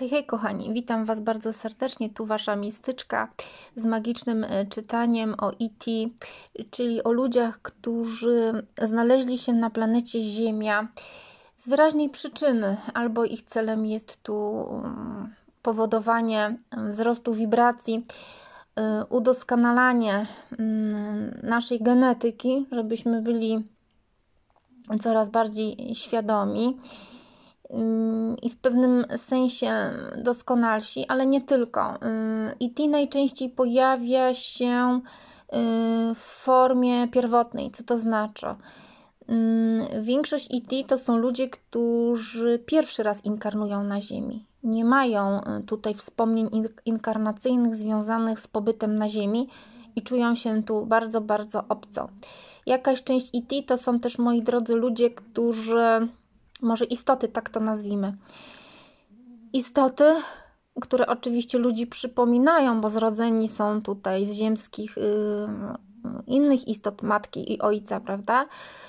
Hej, hej kochani, witam Was bardzo serdecznie. Tu Wasza mistyczka z magicznym e, czytaniem o E.T., czyli o ludziach, którzy znaleźli się na planecie Ziemia z wyraźnej przyczyny, albo ich celem jest tu mm, powodowanie wzrostu wibracji, e, udoskonalanie mm, naszej genetyki, żebyśmy byli coraz bardziej świadomi i w pewnym sensie doskonalsi, ale nie tylko. I T najczęściej pojawia się y, w formie pierwotnej. Co to znaczy? Większość IT to są ludzie, którzy pierwszy raz inkarnują na Ziemi. Nie mają y, tutaj wspomnień inkarnacyjnych związanych z pobytem na Ziemi i czują się tu bardzo, bardzo obco. Jakaś część IT to są też moi drodzy ludzie, którzy może istoty, tak to nazwijmy. Istoty, które oczywiście ludzi przypominają, bo zrodzeni są tutaj z ziemskich yy, innych istot matki i ojca, prawda?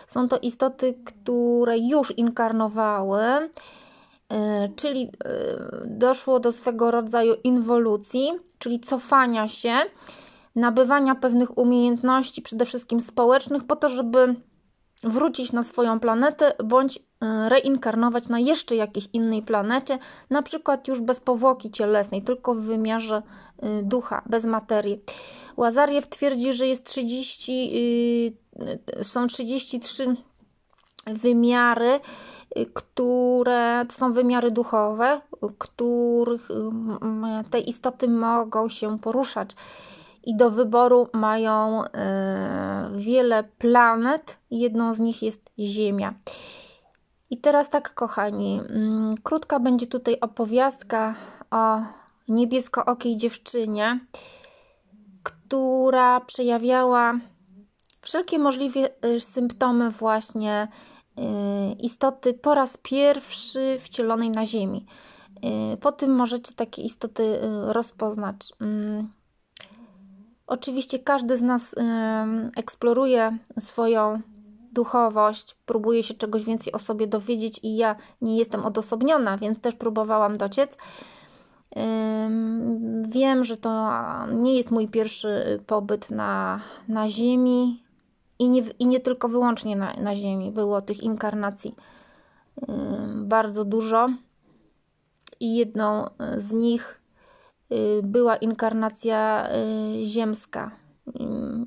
Są to istoty, które już inkarnowały, yy, czyli yy, doszło do swego rodzaju inwolucji, czyli cofania się, nabywania pewnych umiejętności, przede wszystkim społecznych, po to, żeby wrócić na swoją planetę bądź reinkarnować na jeszcze jakiejś innej planecie, na przykład już bez powłoki cielesnej, tylko w wymiarze e, ducha, bez materii. Łazariew twierdzi, że jest 30, e, są 33 wymiary, które to są wymiary duchowe, których te istoty mogą się poruszać i do wyboru mają e, wiele planet. Jedną z nich jest Ziemia. I teraz tak, kochani, mm, krótka będzie tutaj opowiastka o niebieskookiej dziewczynie, która przejawiała wszelkie możliwe e, symptomy właśnie e, istoty po raz pierwszy wcielonej na Ziemi. Po tym możecie takie istoty rozpoznać. Mm, Oczywiście każdy z nas eksploruje swoją duchowość, próbuje się czegoś więcej o sobie dowiedzieć i ja nie jestem odosobniona, więc też próbowałam dociec. Wiem, że to nie jest mój pierwszy pobyt na, na Ziemi i nie, i nie tylko wyłącznie na, na Ziemi. Było tych inkarnacji bardzo dużo i jedną z nich Y, była inkarnacja y, ziemska. Y,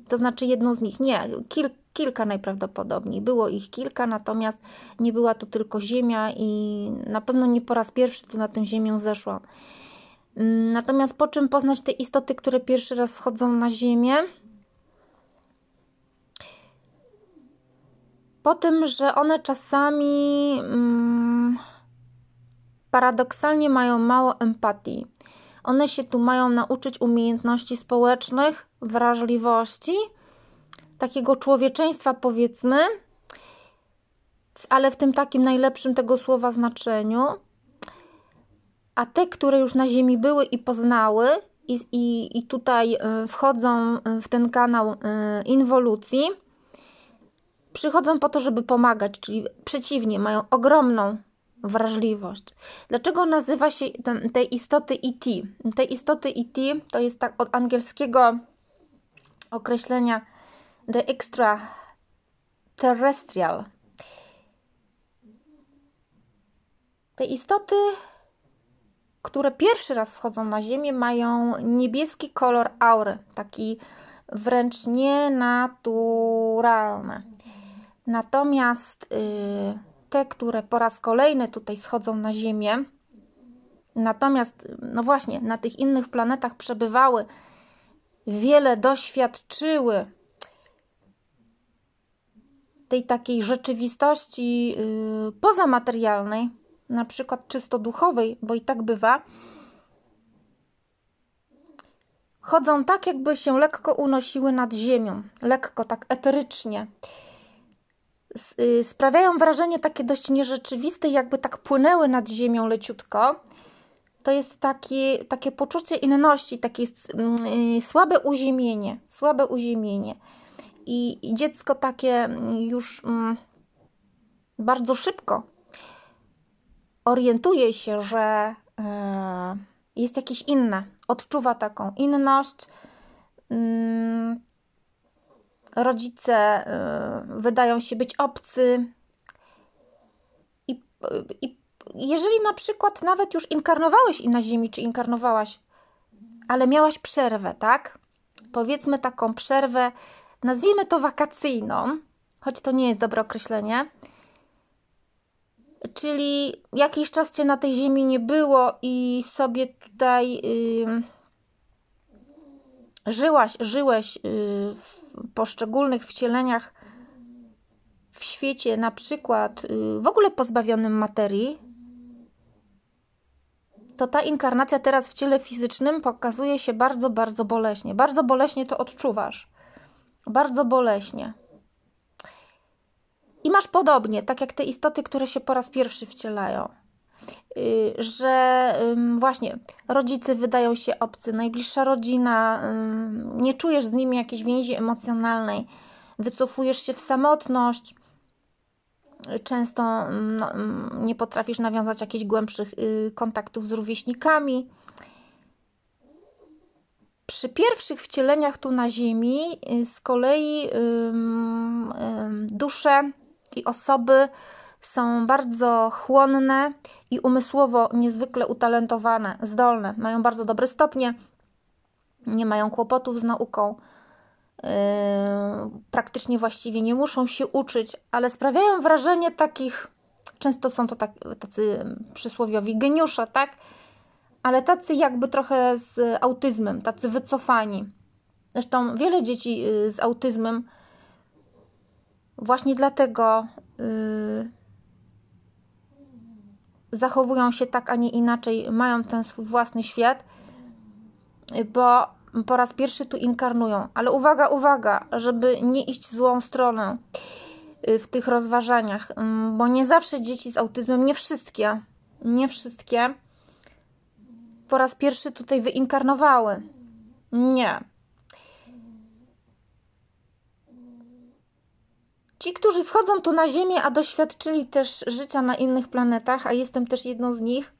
to znaczy jedną z nich. Nie, kil, kilka najprawdopodobniej. Było ich kilka, natomiast nie była to tylko Ziemia i na pewno nie po raz pierwszy tu na tę Ziemię zeszłam. Natomiast po czym poznać te istoty, które pierwszy raz schodzą na Ziemię? Po tym, że one czasami mm, paradoksalnie mają mało empatii. One się tu mają nauczyć umiejętności społecznych, wrażliwości, takiego człowieczeństwa, powiedzmy, ale w tym takim najlepszym tego słowa znaczeniu. A te, które już na Ziemi były i poznały, i, i, i tutaj e, wchodzą w ten kanał e, inwolucji, przychodzą po to, żeby pomagać, czyli przeciwnie, mają ogromną wrażliwość. Dlaczego nazywa się ten, tej istoty ET? Te istoty ET to jest tak od angielskiego określenia the extraterrestrial. Te istoty, które pierwszy raz schodzą na Ziemię, mają niebieski kolor aury, taki wręcz nienaturalny. Natomiast yy, te, które po raz kolejny tutaj schodzą na Ziemię, natomiast, no właśnie, na tych innych planetach przebywały, wiele doświadczyły tej takiej rzeczywistości yy, pozamaterialnej, na przykład czysto duchowej, bo i tak bywa, chodzą tak, jakby się lekko unosiły nad ziemią, lekko, tak eterycznie. Y, sprawiają wrażenie takie dość nierzeczywiste, jakby tak płynęły nad ziemią leciutko. To jest takie, takie poczucie inności, takie yy, słabe uziemienie, słabe uziemienie. I, dziecko takie już yy, bardzo szybko orientuje się, że e, jest jakieś inne, odczuwa taką inność. Mm, rodzice e, wydają się być obcy. I, I jeżeli na przykład nawet już inkarnowałeś na Ziemi, czy inkarnowałaś, ale miałaś przerwę, tak? Powiedzmy taką przerwę, nazwijmy to wakacyjną, choć to nie jest dobre określenie. Czyli jakiś czas cię na tej ziemi nie było i sobie tutaj yy, żyłaś, żyłeś yy, w poszczególnych wcieleniach w świecie, na przykład yy, w ogóle pozbawionym materii, to ta inkarnacja teraz w ciele fizycznym pokazuje się bardzo, bardzo boleśnie. Bardzo boleśnie to odczuwasz. Bardzo boleśnie. I masz podobnie, tak jak te istoty, które się po raz pierwszy wcielają. Y, że właśnie rodzice wydają się obcy, najbliższa rodzina, nie czujesz z nimi jakiejś więzi emocjonalnej, wycofujesz się w samotność, często no, nie potrafisz nawiązać jakichś głębszych y, kontaktów z rówieśnikami. Przy pierwszych wcieleniach tu na Ziemi y, z kolei dusze i osoby są bardzo chłonne i umysłowo niezwykle utalentowane, zdolne, mają bardzo dobre stopnie, nie mają kłopotów z nauką, yy, praktycznie właściwie nie muszą się uczyć, ale sprawiają wrażenie takich, często są to tak, tacy przysłowiowi geniusze, tak? Ale tacy jakby trochę z autyzmem, tacy wycofani. Zresztą wiele dzieci yy, z autyzmem właśnie dlatego yy, zachowują się tak, a nie inaczej, mają ten swój własny świat, bo po raz pierwszy tu inkarnują. Ale uwaga, uwaga, żeby nie iść złą stronę yy, w tych rozważaniach, yy, bo nie zawsze dzieci z autyzmem, nie wszystkie, nie wszystkie po raz pierwszy tutaj wyinkarnowały. Nie. Ci, którzy schodzą tu na Ziemię, a doświadczyli też życia na innych planetach, a jestem też jedną z nich,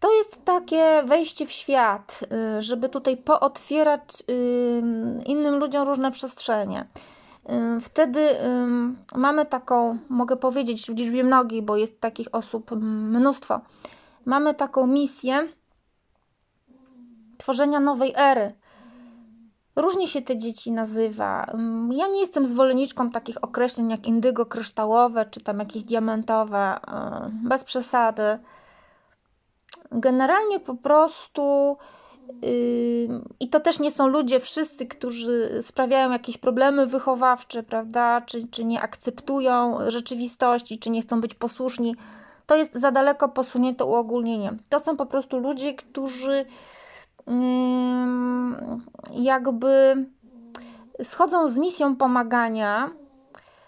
to jest takie wejście w świat, y, żeby tutaj pootwierać y, innym ludziom różne przestrzenie. Y, wtedy mamy taką, mogę powiedzieć w liczbie mnogiej, bo jest takich osób mnóstwo. Mamy taką misję tworzenia nowej ery Różnie się te dzieci nazywa. Mm, ja nie jestem zwolenniczką takich określeń jak indygo kryształowe czy tam jakieś diamentowe, y, bez przesady. Generalnie po prostu y, i to też nie są ludzie wszyscy, którzy sprawiają jakieś problemy wychowawcze, prawda, czy, czy nie akceptują rzeczywistości, czy nie chcą być posłuszni. To jest za daleko posunięte uogólnienie. To są po prostu ludzie, którzy jakby schodzą z misją pomagania,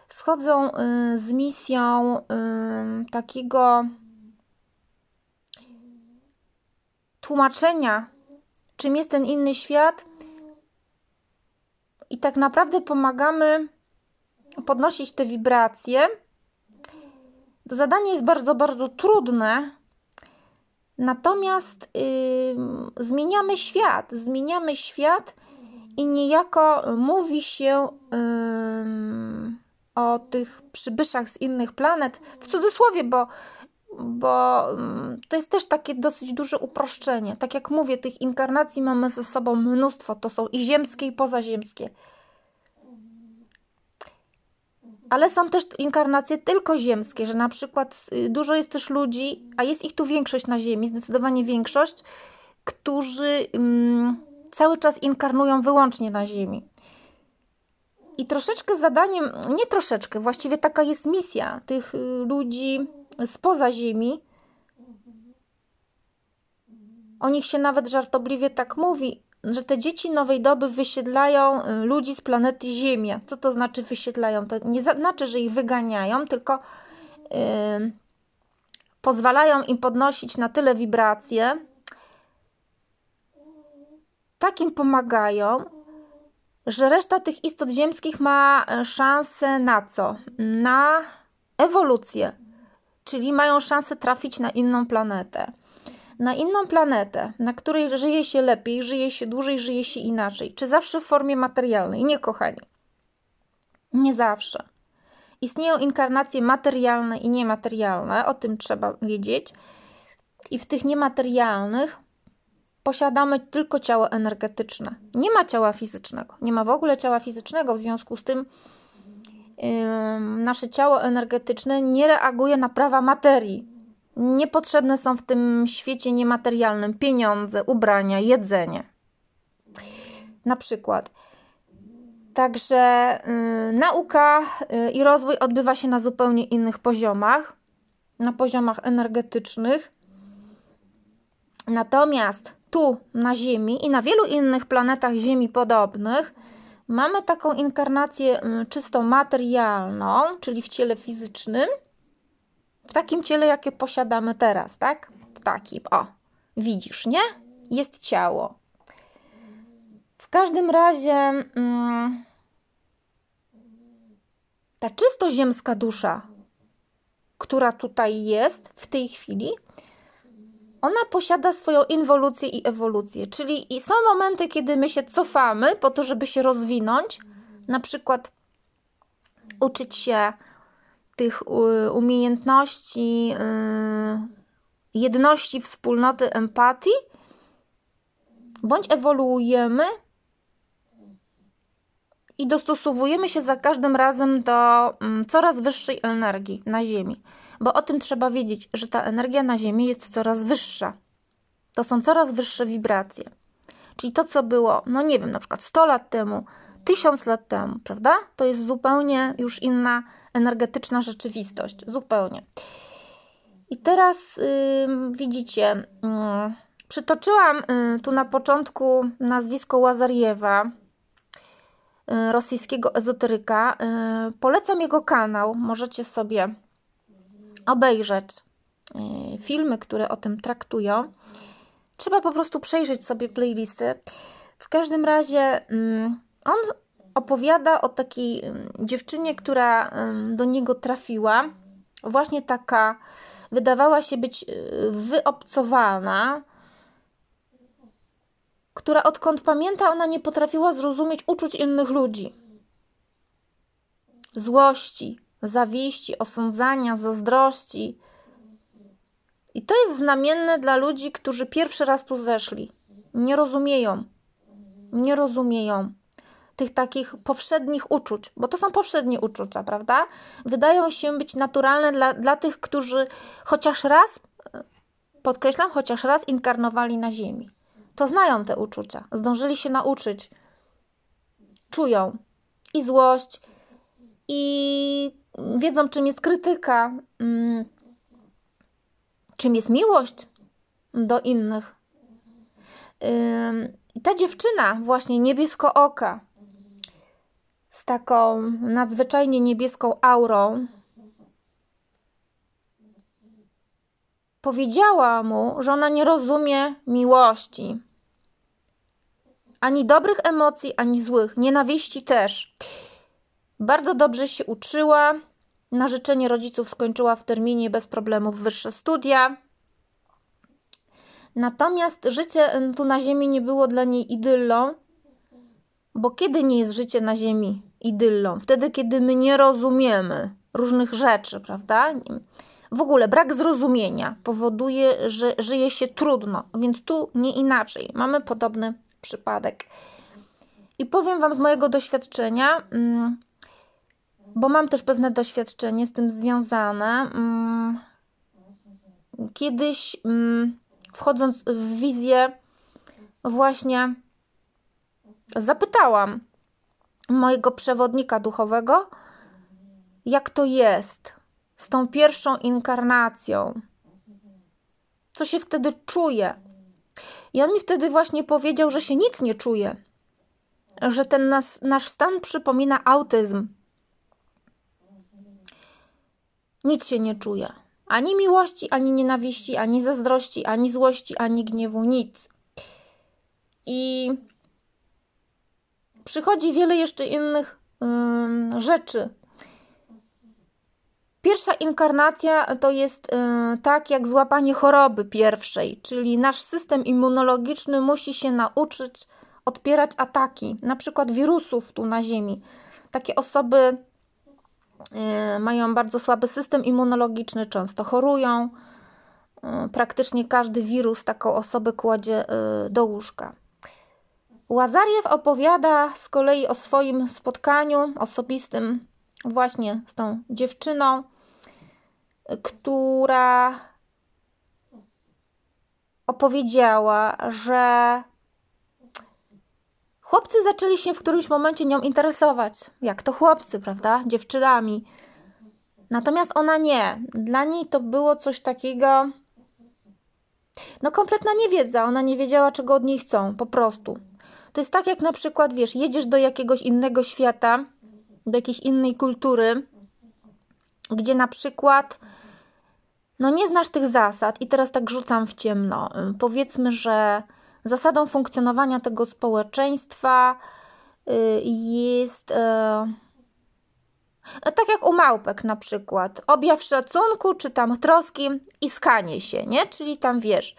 schodzą y, z misją takiego tłumaczenia, czym jest ten inny świat, i tak naprawdę pomagamy podnosić te wibracje. To zadanie jest bardzo, bardzo trudne, Natomiast yy, zmieniamy świat, zmieniamy świat i niejako mówi się yy, o tych przybyszach z innych planet, w cudzysłowie, bo, bo to jest też takie dosyć duże uproszczenie. Tak jak mówię, tych inkarnacji mamy ze sobą mnóstwo, to są i ziemskie, i pozaziemskie. Ale są też inkarnacje tylko ziemskie, że na przykład y, dużo jest też ludzi, a jest ich tu większość na Ziemi, zdecydowanie większość, którzy um, cały czas inkarnują wyłącznie na Ziemi. I troszeczkę zadaniem, nie troszeczkę, właściwie taka jest misja tych y, ludzi spoza Ziemi. O nich się nawet żartobliwie tak mówi, że te dzieci nowej doby wysiedlają y, ludzi z planety Ziemia. Co to znaczy wysiedlają? To nie znaczy, że ich wyganiają, tylko yy, pozwalają im podnosić na tyle wibracje, tak im pomagają, że reszta tych istot ziemskich ma e, szansę na co? Na ewolucję. czyli mają szansę trafić na inną planetę. Na inną planetę, na której żyje się lepiej, żyje się dłużej, żyje się inaczej. Czy zawsze w formie materialnej? Nie, kochani. Nie zawsze. Istnieją inkarnacje materialne i niematerialne, o tym trzeba wiedzieć. I w tych niematerialnych posiadamy tylko ciało energetyczne. Nie ma ciała fizycznego. Nie ma w ogóle ciała fizycznego, w związku z tym yy, nasze ciało energetyczne nie reaguje na prawa materii. Niepotrzebne są w tym świecie niematerialnym pieniądze, ubrania, jedzenie. Na przykład. Także yy, nauka yy, i rozwój odbywa się na zupełnie innych poziomach, na poziomach energetycznych. Natomiast tu na Ziemi i na wielu innych planetach Ziemi podobnych mamy taką inkarnację mm, czysto materialną, czyli w ciele fizycznym, w takim ciele, jakie posiadamy teraz, tak? W takim, o, widzisz, nie? Jest ciało. W każdym razie mm, ta czysto ziemska dusza, która tutaj jest w tej chwili, ona posiada swoją inwolucję i ewolucję, czyli i są momenty, kiedy my się cofamy po to, żeby się rozwinąć, na przykład uczyć się tych umiejętności y, jedności, wspólnoty, empatii, bądź ewoluujemy i dostosowujemy się za każdym razem do mm, coraz wyższej energii na Ziemi bo o tym trzeba wiedzieć, że ta energia na Ziemi jest coraz wyższa. To są coraz wyższe wibracje. Czyli to, co było, no nie wiem, na przykład 100 lat temu, 1000 lat temu, prawda? To jest zupełnie już inna energetyczna rzeczywistość. Zupełnie. I teraz widzicie, przytoczyłam yy, tu na początku nazwisko Łazariewa, y, rosyjskiego ezoteryka. Y, polecam jego kanał, możecie sobie obejrzeć y, filmy, które o tym traktują. Trzeba po prostu przejrzeć sobie playlisty. W każdym razie on opowiada o takiej dziewczynie, która do niego trafiła. Właśnie taka wydawała się być y, wyobcowana, która odkąd pamięta, ona nie potrafiła zrozumieć uczuć innych ludzi. Złości, zawiści, osądzania, zazdrości. I to jest znamienne dla ludzi, którzy pierwszy raz tu zeszli. Nie rozumieją. Nie rozumieją tych takich powszednich uczuć, bo to są powszednie uczucia, prawda? Wydają się być naturalne dla, dla tych, którzy chociaż raz, podkreślam, chociaż raz inkarnowali na Ziemi. To znają te uczucia, zdążyli się nauczyć, czują i złość, i wiedzą, czym jest krytyka, mm, czym jest miłość do innych. Ta dziewczyna, właśnie niebiesko oka, taką nadzwyczajnie niebieską aurą, powiedziała mu, że ona nie rozumie miłości. Ani dobrych emocji, ani złych, nienawiści też. Bardzo dobrze się uczyła. Na życzenie rodziców skończyła w terminie bez problemów wyższe studia. Natomiast życie tu na Ziemi nie było dla niej idyllą, bo kiedy nie jest życie na Ziemi idyllą? Wtedy, kiedy my nie rozumiemy różnych rzeczy, prawda? W ogóle brak zrozumienia powoduje, że żyje się trudno, więc tu nie inaczej. Mamy podobny przypadek. I powiem Wam z mojego doświadczenia, mm, bo mam też pewne doświadczenie z tym związane. Mm, kiedyś, mm, wchodząc w wizję, właśnie zapytałam mojego przewodnika duchowego, jak to jest z tą pierwszą inkarnacją. Co się wtedy czuje? I on mi wtedy właśnie powiedział, że się nic nie czuje, że ten nas, nasz stan przypomina autyzm. Nic się nie czuje. Ani miłości, ani nienawiści, ani zazdrości, ani złości, ani gniewu, nic. I przychodzi wiele jeszcze innych rzeczy. Pierwsza inkarnacja to jest y, tak jak złapanie choroby pierwszej, czyli nasz system immunologiczny musi się nauczyć odpierać ataki, na przykład wirusów tu na Ziemi. Takie osoby y, mają bardzo słaby system immunologiczny, często chorują. Y, praktycznie każdy wirus taką osobę kładzie y, do łóżka. Łazariew opowiada z kolei o swoim spotkaniu osobistym właśnie z tą dziewczyną, która opowiedziała, że chłopcy zaczęli się w którymś momencie nią interesować. Jak to chłopcy, prawda? Dziewczynami. Natomiast ona nie. Dla niej to było coś takiego. No, kompletna niewiedza. Ona nie wiedziała, czego od niej chcą, po prostu. To jest tak, jak na przykład, wiesz, jedziesz do jakiegoś innego świata, do jakiejś innej kultury, gdzie na przykład no nie znasz tych zasad i teraz tak rzucam w ciemno. Powiedzmy, że zasadą funkcjonowania tego społeczeństwa y, jest e, tak jak u małpek na przykład. Objaw szacunku, czy tam troski i skanie się, nie? Czyli tam wiesz,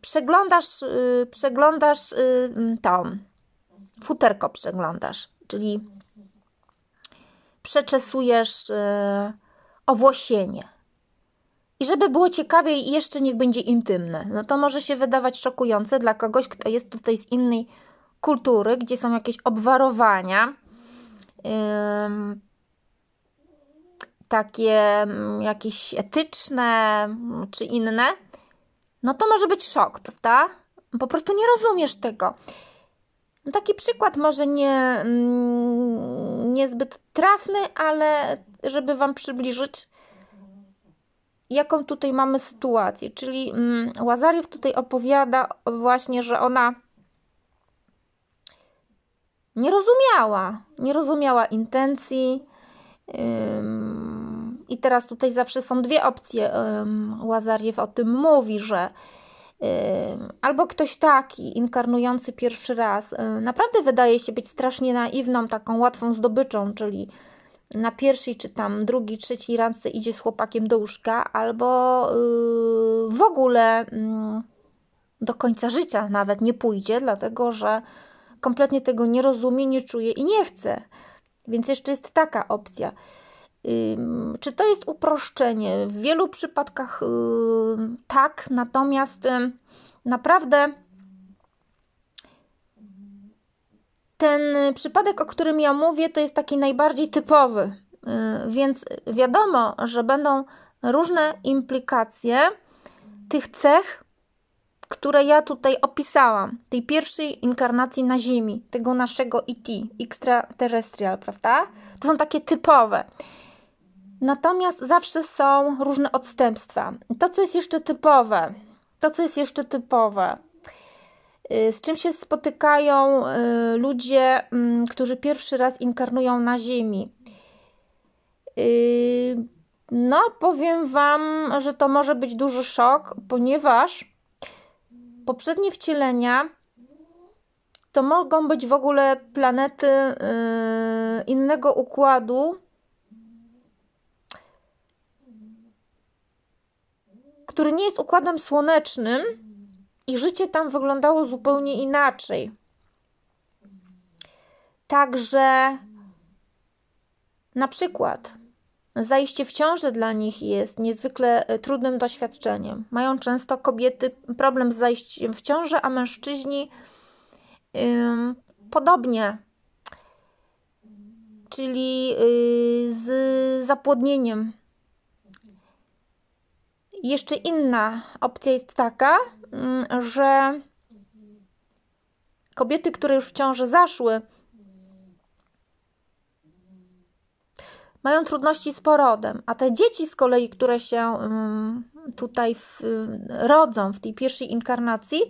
przeglądasz, y, przeglądasz y, to, futerko przeglądasz, czyli przeczesujesz owłosienie i żeby było ciekawiej, jeszcze niech będzie intymne. No to może się wydawać szokujące dla kogoś, kto jest tutaj z innej kultury, gdzie są jakieś obwarowania, takie yy, jakieś etyczne czy inne. No to może być szok, prawda? Po prostu nie rozumiesz tego. No taki przykład może nie, yy, niezbyt trafny, ale żeby Wam przybliżyć, jaką tutaj mamy sytuację. Czyli mm, Łazariew tutaj opowiada właśnie, że ona nie rozumiała, nie rozumiała intencji. I teraz tutaj zawsze są dwie opcje. Łazariew o tym mówi, że albo ktoś taki, inkarnujący pierwszy raz, naprawdę wydaje się być strasznie naiwną, taką łatwą zdobyczą, czyli na pierwszej czy tam drugiej, trzeciej randce idzie z chłopakiem do łóżka, albo yy, w ogóle yy, do końca życia nawet nie pójdzie, dlatego że kompletnie tego nie rozumie, nie czuje i nie chce. Więc jeszcze jest taka opcja. Czy to jest uproszczenie? W wielu przypadkach yy, tak, natomiast yy, naprawdę ten przypadek, o którym ja mówię, to jest taki najbardziej typowy, y, więc wiadomo, że będą różne implikacje tych cech, które ja tutaj opisałam, tej pierwszej inkarnacji na Ziemi, tego naszego ET, extraterrestrial, prawda? To są takie typowe. Natomiast zawsze są różne odstępstwa. To, co jest jeszcze typowe, to, co jest jeszcze typowe, Y, z czym się spotykają y, ludzie, mm, którzy pierwszy raz inkarnują na Ziemi? Y, no, powiem Wam, że to może być duży szok, ponieważ poprzednie wcielenia to mogą być w ogóle planety innego układu, który nie jest układem słonecznym i życie tam wyglądało zupełnie inaczej. Także na przykład zajście w ciąży dla nich jest niezwykle e, trudnym doświadczeniem. Mają często kobiety problem z zajściem w ciąży, a mężczyźni ym, podobnie. Czyli yy, z zapłodnieniem. Jeszcze inna opcja jest taka, Mm, że kobiety, które już w ciąży zaszły, mają trudności z porodem, a te dzieci z kolei, które się mm, tutaj w, rodzą w tej pierwszej inkarnacji,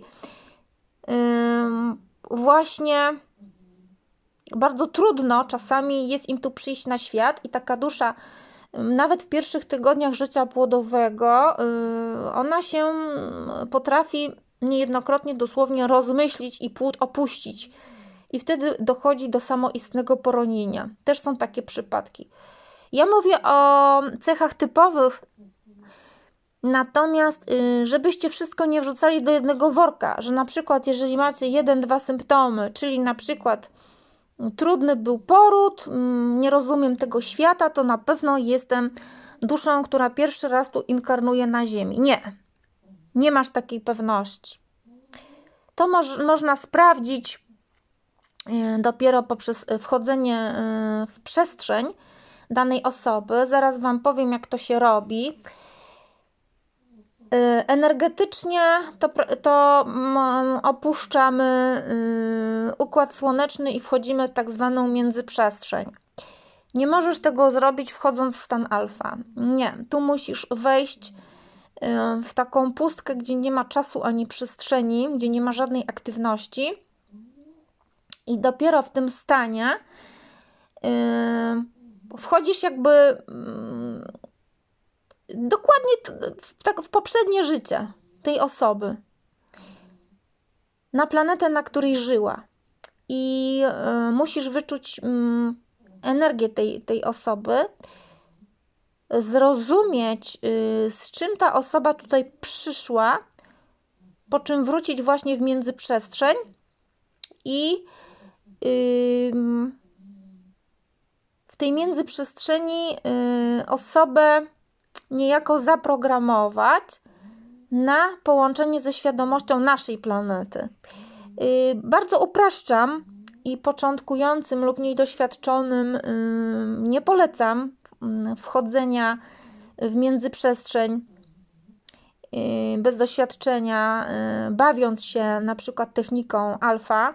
właśnie bardzo trudno czasami jest im tu przyjść na świat i taka dusza nawet w pierwszych tygodniach życia płodowego y, ona się potrafi niejednokrotnie dosłownie rozmyślić i płód opuścić. I wtedy dochodzi do samoistnego poronienia. Też są takie przypadki. Ja mówię o cechach typowych, natomiast y, żebyście wszystko nie wrzucali do jednego worka, że na przykład jeżeli macie jeden, dwa symptomy, czyli na przykład trudny był poród, mm, nie rozumiem tego świata, to na pewno jestem duszą, która pierwszy raz tu inkarnuje na Ziemi. Nie, nie masz takiej pewności. To moż, można sprawdzić e, dopiero poprzez wchodzenie e, w przestrzeń danej osoby. Zaraz Wam powiem, jak to się robi. E, energetycznie to, to opuszczamy układ słoneczny i wchodzimy w tak zwaną międzyprzestrzeń. Nie możesz tego zrobić wchodząc w stan alfa. Nie, tu musisz wejść y, w taką pustkę, gdzie nie ma czasu ani przestrzeni, gdzie nie ma żadnej aktywności. I dopiero w tym stanie wchodzisz jakby yy, dokładnie w, tak, w poprzednie życie tej osoby. Na planetę, na której żyła. I yy, musisz wyczuć mm, energię tej, tej osoby, zrozumieć, y, z czym ta osoba tutaj przyszła, po czym wrócić właśnie w międzyprzestrzeń i w tej międzyprzestrzeni y, osobę niejako zaprogramować na połączenie ze świadomością naszej planety. Y, bardzo upraszczam i początkującym lub mniej doświadczonym nie polecam wchodzenia w międzyprzestrzeń bez doświadczenia, y, bawiąc się na przykład techniką alfa,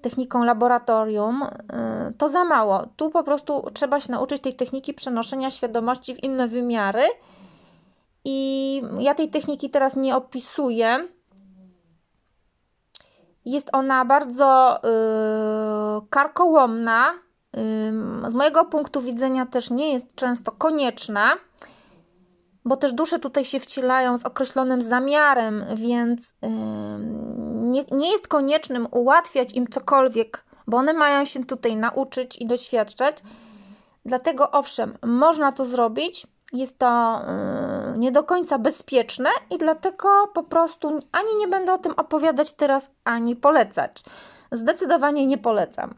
techniką laboratorium, y, to za mało. Tu po prostu trzeba się nauczyć tej techniki przenoszenia świadomości w inne wymiary. I ja tej techniki teraz nie opisuję, jest ona bardzo yy, karkołomna. Yy, z mojego punktu widzenia też nie jest często konieczna, bo też dusze tutaj się wcielają z określonym zamiarem, więc nie, nie jest koniecznym ułatwiać im cokolwiek, bo one mają się tutaj nauczyć i doświadczać. Dlatego owszem, można to zrobić, jest to y, nie do końca bezpieczne i dlatego po prostu ani nie będę o tym opowiadać teraz, ani polecać. Zdecydowanie nie polecam.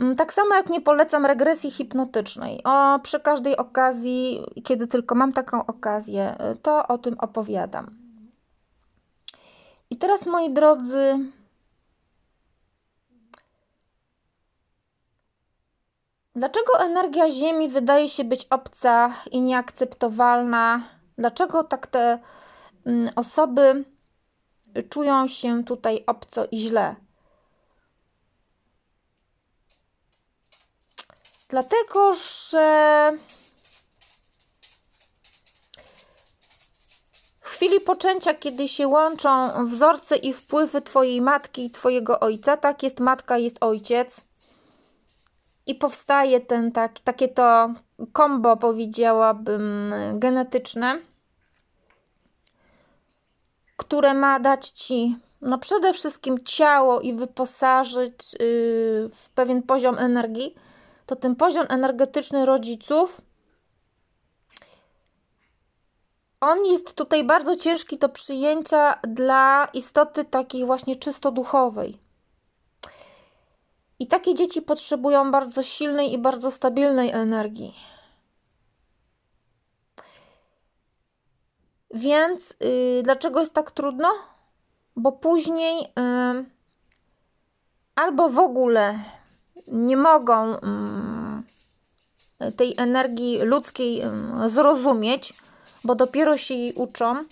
Mm, tak samo jak nie polecam regresji hipnotycznej. O, przy każdej okazji, kiedy tylko mam taką okazję, y, to o tym opowiadam. I teraz, moi drodzy, Dlaczego energia Ziemi wydaje się być obca i nieakceptowalna? Dlaczego tak te mm, osoby czują się tutaj obco i źle? Dlatego, że chwili poczęcia, kiedy się łączą wzorce i wpływy Twojej matki i Twojego ojca, tak jest matka, jest ojciec. I powstaje ten tak, takie to kombo, powiedziałabym, genetyczne, które ma dać ci no przede wszystkim ciało i wyposażyć yy, w pewien poziom energii, to ten poziom energetyczny rodziców on jest tutaj bardzo ciężki do przyjęcia dla istoty takiej właśnie czysto duchowej. I takie dzieci potrzebują bardzo silnej i bardzo stabilnej energii. Więc yy, dlaczego jest tak trudno? Bo później yy, albo w ogóle nie mogą yy, tej energii ludzkiej zrozumieć, bo dopiero się jej uczą,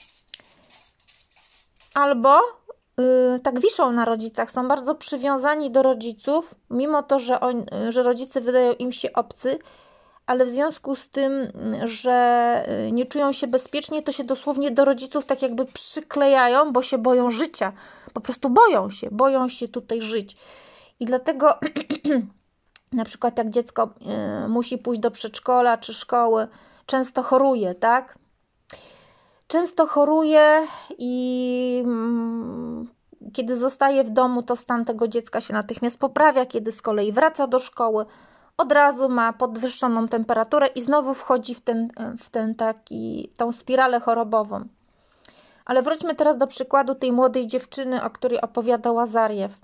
albo Y, tak wiszą na rodzicach, są bardzo przywiązani do rodziców, mimo to, że, on, że rodzice wydają im się obcy, ale w związku z tym, że y, nie czują się bezpiecznie, to się dosłownie do rodziców tak jakby przyklejają, bo się boją życia. Po prostu boją się, boją się tutaj żyć. I dlatego na przykład jak dziecko y, musi pójść do przedszkola czy szkoły, często choruje, tak? Często choruje i mm, kiedy zostaje w domu, to stan tego dziecka się natychmiast poprawia. Kiedy z kolei wraca do szkoły, od razu ma podwyższoną temperaturę i znowu wchodzi w, ten, w ten taki, tą spiralę chorobową. Ale wróćmy teraz do przykładu tej młodej dziewczyny, o której opowiadał Łazariew.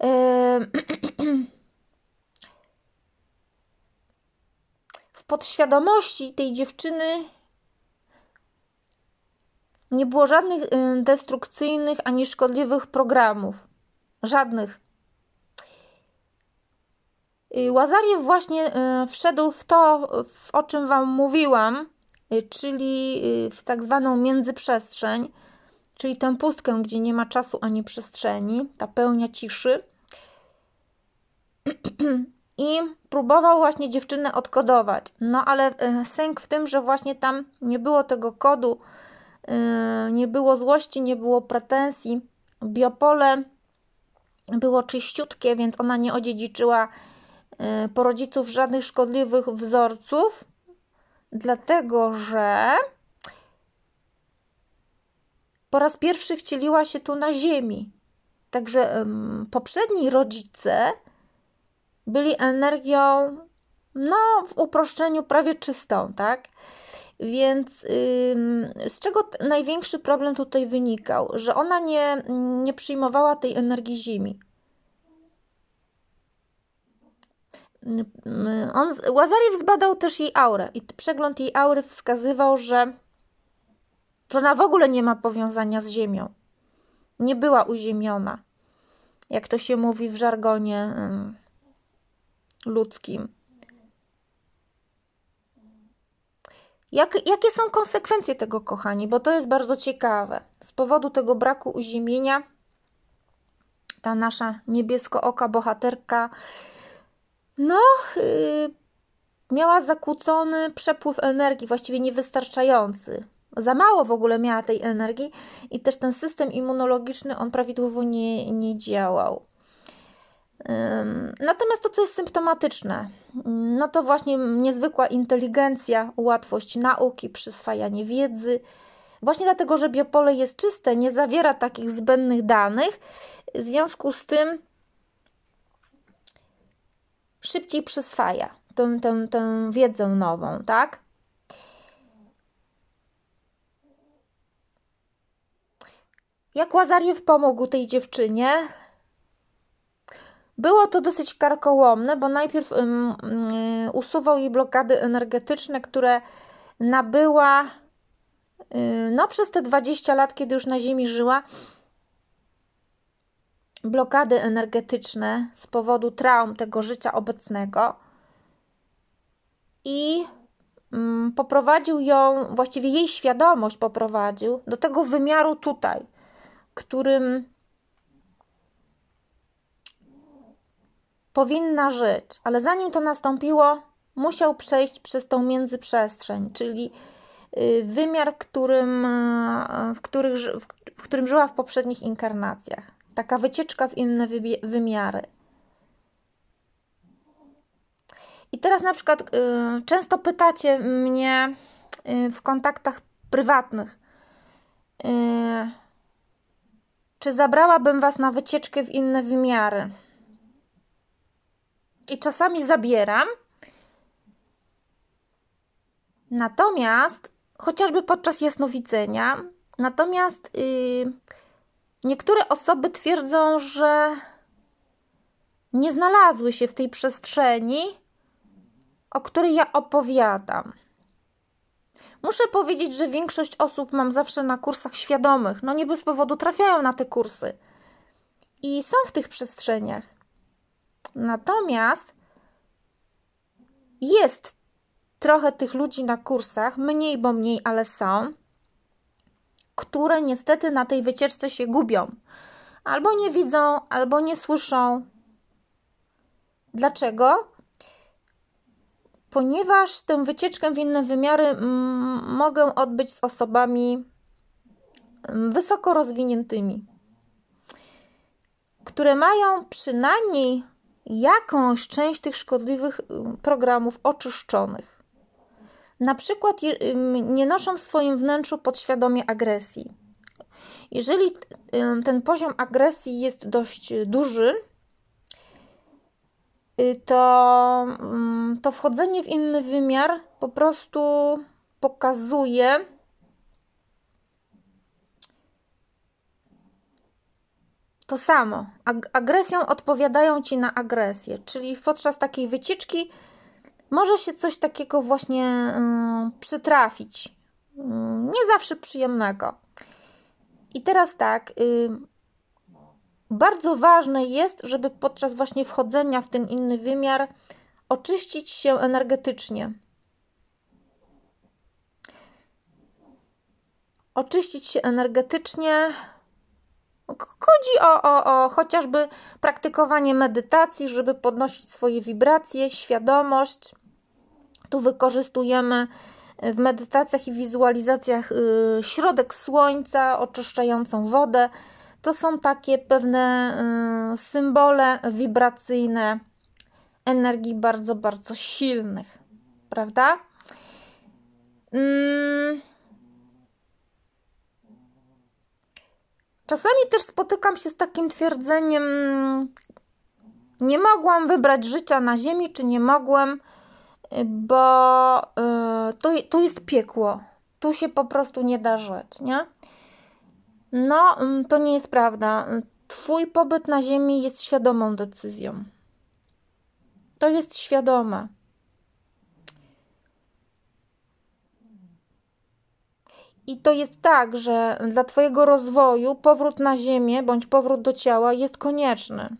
Podświadomości tej dziewczyny nie było żadnych y, destrukcyjnych ani szkodliwych programów. Żadnych. Y, Łazariew właśnie y, wszedł w to, o czym Wam mówiłam, czyli w tak zwaną międzyprzestrzeń, czyli tę pustkę, gdzie nie ma czasu ani przestrzeni, ta pełnia ciszy. I próbował właśnie dziewczynę odkodować. No ale sęk w tym, że właśnie tam nie było tego kodu, Yy, nie było złości, nie było pretensji. Biopole było czyściutkie, więc ona nie odziedziczyła yy, po rodziców żadnych szkodliwych wzorców, dlatego że po raz pierwszy wcieliła się tu na ziemi. Także poprzedni rodzice byli energią, no w uproszczeniu prawie czystą, tak? Więc z czego największy problem tutaj wynikał? Że ona nie, nie przyjmowała tej energii Ziemi. On, Łazariew zbadał też jej aurę i przegląd jej aury wskazywał, że, że ona w ogóle nie ma powiązania z Ziemią. Nie była uziemiona, jak to się mówi w żargonie ludzkim. Jak, jakie są konsekwencje tego, kochani? Bo to jest bardzo ciekawe. Z powodu tego braku uziemienia ta nasza niebiesko-oka bohaterka no yy, miała zakłócony przepływ energii, właściwie niewystarczający. Za mało w ogóle miała tej energii i też ten system immunologiczny on prawidłowo nie, nie działał. Natomiast to, co jest symptomatyczne, no to właśnie niezwykła inteligencja, łatwość nauki, przyswajanie wiedzy. Właśnie dlatego, że biopole jest czyste, nie zawiera takich zbędnych danych, w związku z tym szybciej przyswaja tę, tę, tę wiedzę nową, tak? Jak Łazariew pomógł tej dziewczynie? Było to dosyć karkołomne, bo najpierw usuwał jej blokady energetyczne, które nabyła no, przez te 20 lat, kiedy już na Ziemi żyła. Blokady energetyczne z powodu traum tego życia obecnego. I poprowadził ją, właściwie jej świadomość poprowadził do tego wymiaru tutaj, którym powinna żyć, ale zanim to nastąpiło, musiał przejść przez tą międzyprzestrzeń, czyli y, wymiar, w którym, y, w, których, w którym żyła w poprzednich inkarnacjach. Taka wycieczka w inne wymiary. I teraz na przykład y, często pytacie mnie w kontaktach prywatnych, czy zabrałabym Was na wycieczkę w inne wymiary i czasami zabieram. Natomiast, chociażby podczas jasnowidzenia, natomiast yy, niektóre osoby twierdzą, że nie znalazły się w tej przestrzeni, o której ja opowiadam. Muszę powiedzieć, że większość osób mam zawsze na kursach świadomych, no nie bez powodu trafiają na te kursy i są w tych przestrzeniach. Natomiast jest trochę tych ludzi na kursach, mniej bo mniej, ale są, które niestety na tej wycieczce się gubią. Albo nie widzą, albo nie słyszą. Dlaczego? Ponieważ tę wycieczkę w inne wymiary mm, mogę odbyć z osobami mm, wysoko rozwiniętymi, które mają przynajmniej jakąś część tych szkodliwych y, programów oczyszczonych. Na przykład nie noszą w swoim wnętrzu podświadomie agresji. Jeżeli ten poziom agresji jest dość duży, y, to, to wchodzenie w inny wymiar po prostu pokazuje, to samo. Ag agresją odpowiadają ci na agresję, czyli podczas takiej wycieczki może się coś takiego właśnie yy, przytrafić. Yy, nie zawsze przyjemnego. I teraz tak. Yy, bardzo ważne jest, żeby podczas właśnie wchodzenia w ten inny wymiar oczyścić się energetycznie. Oczyścić się energetycznie, Chodzi o, o, o chociażby praktykowanie medytacji, żeby podnosić swoje wibracje, świadomość. Tu wykorzystujemy w medytacjach i wizualizacjach y, środek słońca, oczyszczającą wodę. To są takie pewne y, symbole wibracyjne energii bardzo, bardzo silnych, prawda? Mm. Czasami też spotykam się z takim twierdzeniem: Nie mogłam wybrać życia na Ziemi, czy nie mogłem, bo yy, tu, tu jest piekło. Tu się po prostu nie da żyć, nie? No, yy, to nie jest prawda. Twój pobyt na Ziemi jest świadomą decyzją. To jest świadome. I to jest tak, że dla Twojego rozwoju powrót na Ziemię bądź powrót do ciała jest konieczny.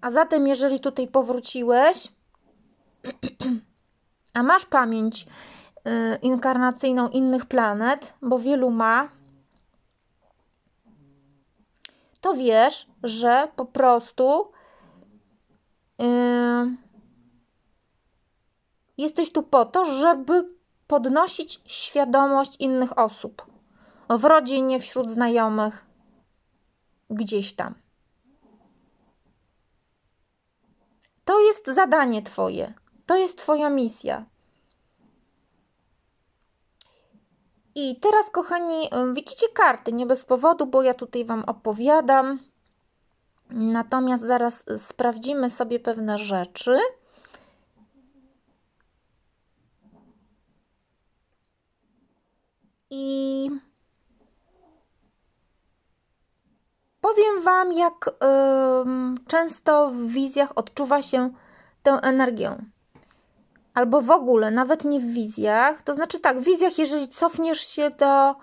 A zatem, jeżeli tutaj powróciłeś, a masz pamięć y, inkarnacyjną innych planet, bo wielu ma, to wiesz, że po prostu. Yy, Jesteś tu po to, żeby podnosić świadomość innych osób w rodzinie, wśród znajomych, gdzieś tam. To jest zadanie Twoje, to jest Twoja misja. I teraz, kochani, widzicie karty nie bez powodu, bo ja tutaj Wam opowiadam. Natomiast zaraz sprawdzimy sobie pewne rzeczy. I powiem Wam, jak często w wizjach odczuwa się tę energię. Albo w ogóle, nawet nie w wizjach. To znaczy tak, w wizjach, jeżeli cofniesz się do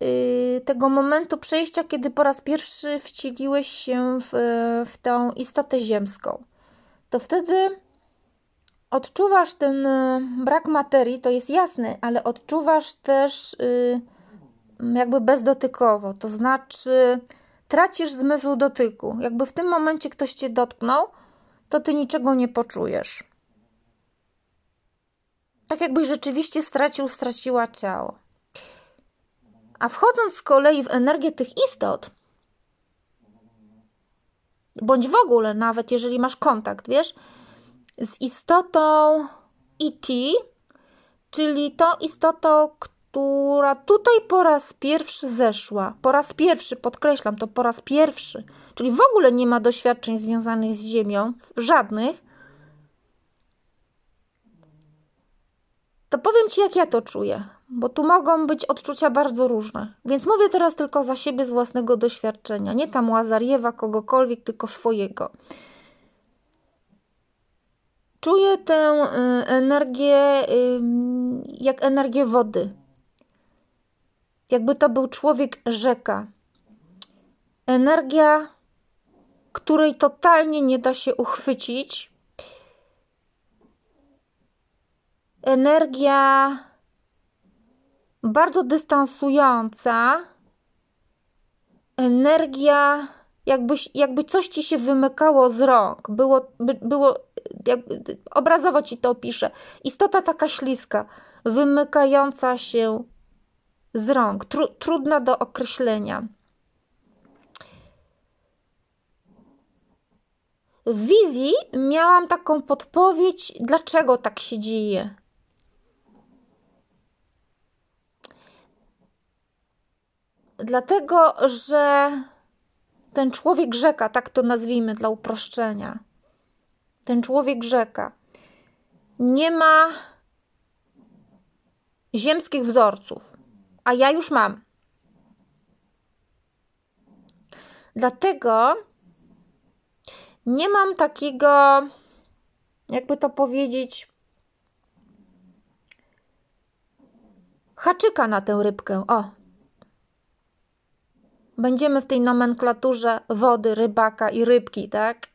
yy, tego momentu przejścia, kiedy po raz pierwszy wcieliłeś się w, w tą istotę ziemską, to wtedy odczuwasz ten y, brak materii, to jest jasne, ale odczuwasz też y, jakby bezdotykowo, to znaczy tracisz zmysł dotyku. Jakby w tym momencie ktoś cię dotknął, to ty niczego nie poczujesz. Tak jakbyś rzeczywiście stracił, straciła ciało. A wchodząc z kolei w energię tych istot, bądź w ogóle, nawet jeżeli masz kontakt, wiesz, z istotą ET, czyli tą istotą, która tutaj po raz pierwszy zeszła. Po raz pierwszy, podkreślam to po raz pierwszy, czyli w ogóle nie ma doświadczeń związanych z Ziemią, żadnych. To powiem Ci, jak ja to czuję, bo tu mogą być odczucia bardzo różne. Więc mówię teraz tylko za siebie z własnego doświadczenia. Nie tam Łazariewa, kogokolwiek, tylko swojego. Czuję tę y, energię jak energię wody. Jakby to był człowiek rzeka. Energia, której totalnie nie da się uchwycić. Energia bardzo dystansująca. Energia, jakby, jakby coś ci się wymykało z rąk. Było, by, było jakby, obrazowo ci to opiszę. Istota taka śliska, wymykająca się z rąk, tru, trudna do określenia. W wizji miałam taką podpowiedź, dlaczego tak się dzieje. Dlatego, że ten człowiek rzeka, tak to nazwijmy dla uproszczenia, ten człowiek rzeka nie ma ziemskich wzorców, a ja już mam. Dlatego nie mam takiego, jakby to powiedzieć, haczyka na tę rybkę. O, będziemy w tej nomenklaturze wody, rybaka i rybki, tak?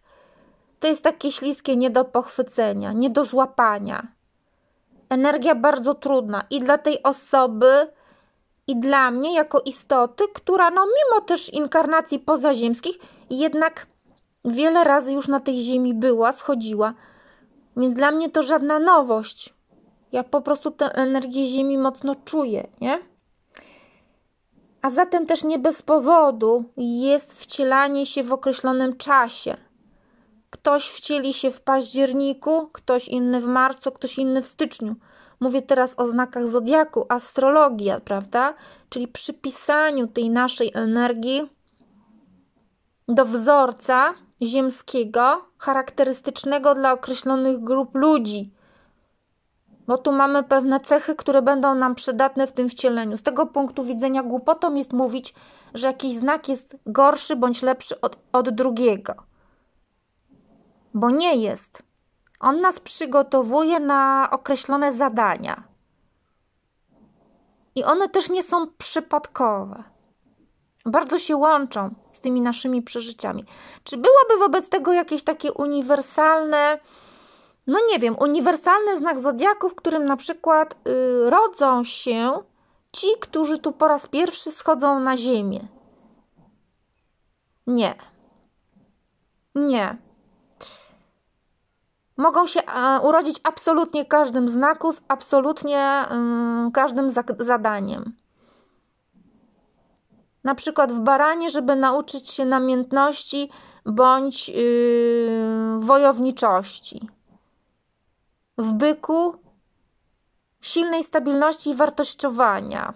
To jest takie śliskie nie do pochwycenia, nie do złapania. Energia bardzo trudna i dla tej osoby, i dla mnie jako istoty, która no mimo też inkarnacji pozaziemskich jednak wiele razy już na tej ziemi była, schodziła. Więc dla mnie to żadna nowość. Ja po prostu tę energię ziemi mocno czuję, nie? A zatem też nie bez powodu jest wcielanie się w określonym czasie. Ktoś wcieli się w październiku, ktoś inny w marcu, ktoś inny w styczniu. Mówię teraz o znakach zodiaku, astrologia, prawda? Czyli przypisaniu tej naszej energii do wzorca ziemskiego, charakterystycznego dla określonych grup ludzi. Bo tu mamy pewne cechy, które będą nam przydatne w tym wcieleniu. Z tego punktu widzenia głupotą jest mówić, że jakiś znak jest gorszy bądź lepszy od, od drugiego. Bo nie jest. On nas przygotowuje na określone zadania. I one też nie są przypadkowe. Bardzo się łączą z tymi naszymi przeżyciami. Czy byłoby wobec tego jakieś takie uniwersalne, no nie wiem, uniwersalny znak zodiaku, w którym na przykład yy, rodzą się ci, którzy tu po raz pierwszy schodzą na Ziemię? Nie. Nie mogą się e, urodzić absolutnie każdym znaku, z absolutnie każdym zadaniem. Na przykład w baranie, żeby nauczyć się namiętności bądź yy, wojowniczości. W byku silnej stabilności i wartościowania.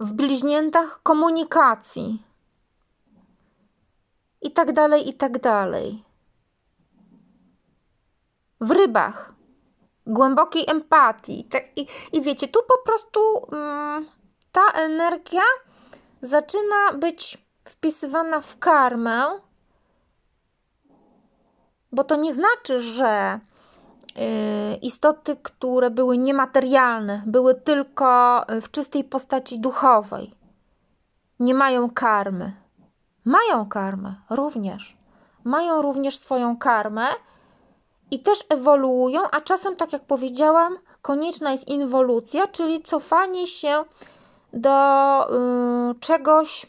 W bliźniętach komunikacji i tak dalej, i tak dalej. W rybach głębokiej empatii. Tak, i, I wiecie, tu po prostu mm, ta energia zaczyna być wpisywana w karmę, bo to nie znaczy, że y, istoty, które były niematerialne, były tylko w czystej postaci duchowej, nie mają karmy mają karmę również. Mają również swoją karmę i też ewoluują, a czasem, tak jak powiedziałam, konieczna jest inwolucja, czyli cofanie się do y, czegoś,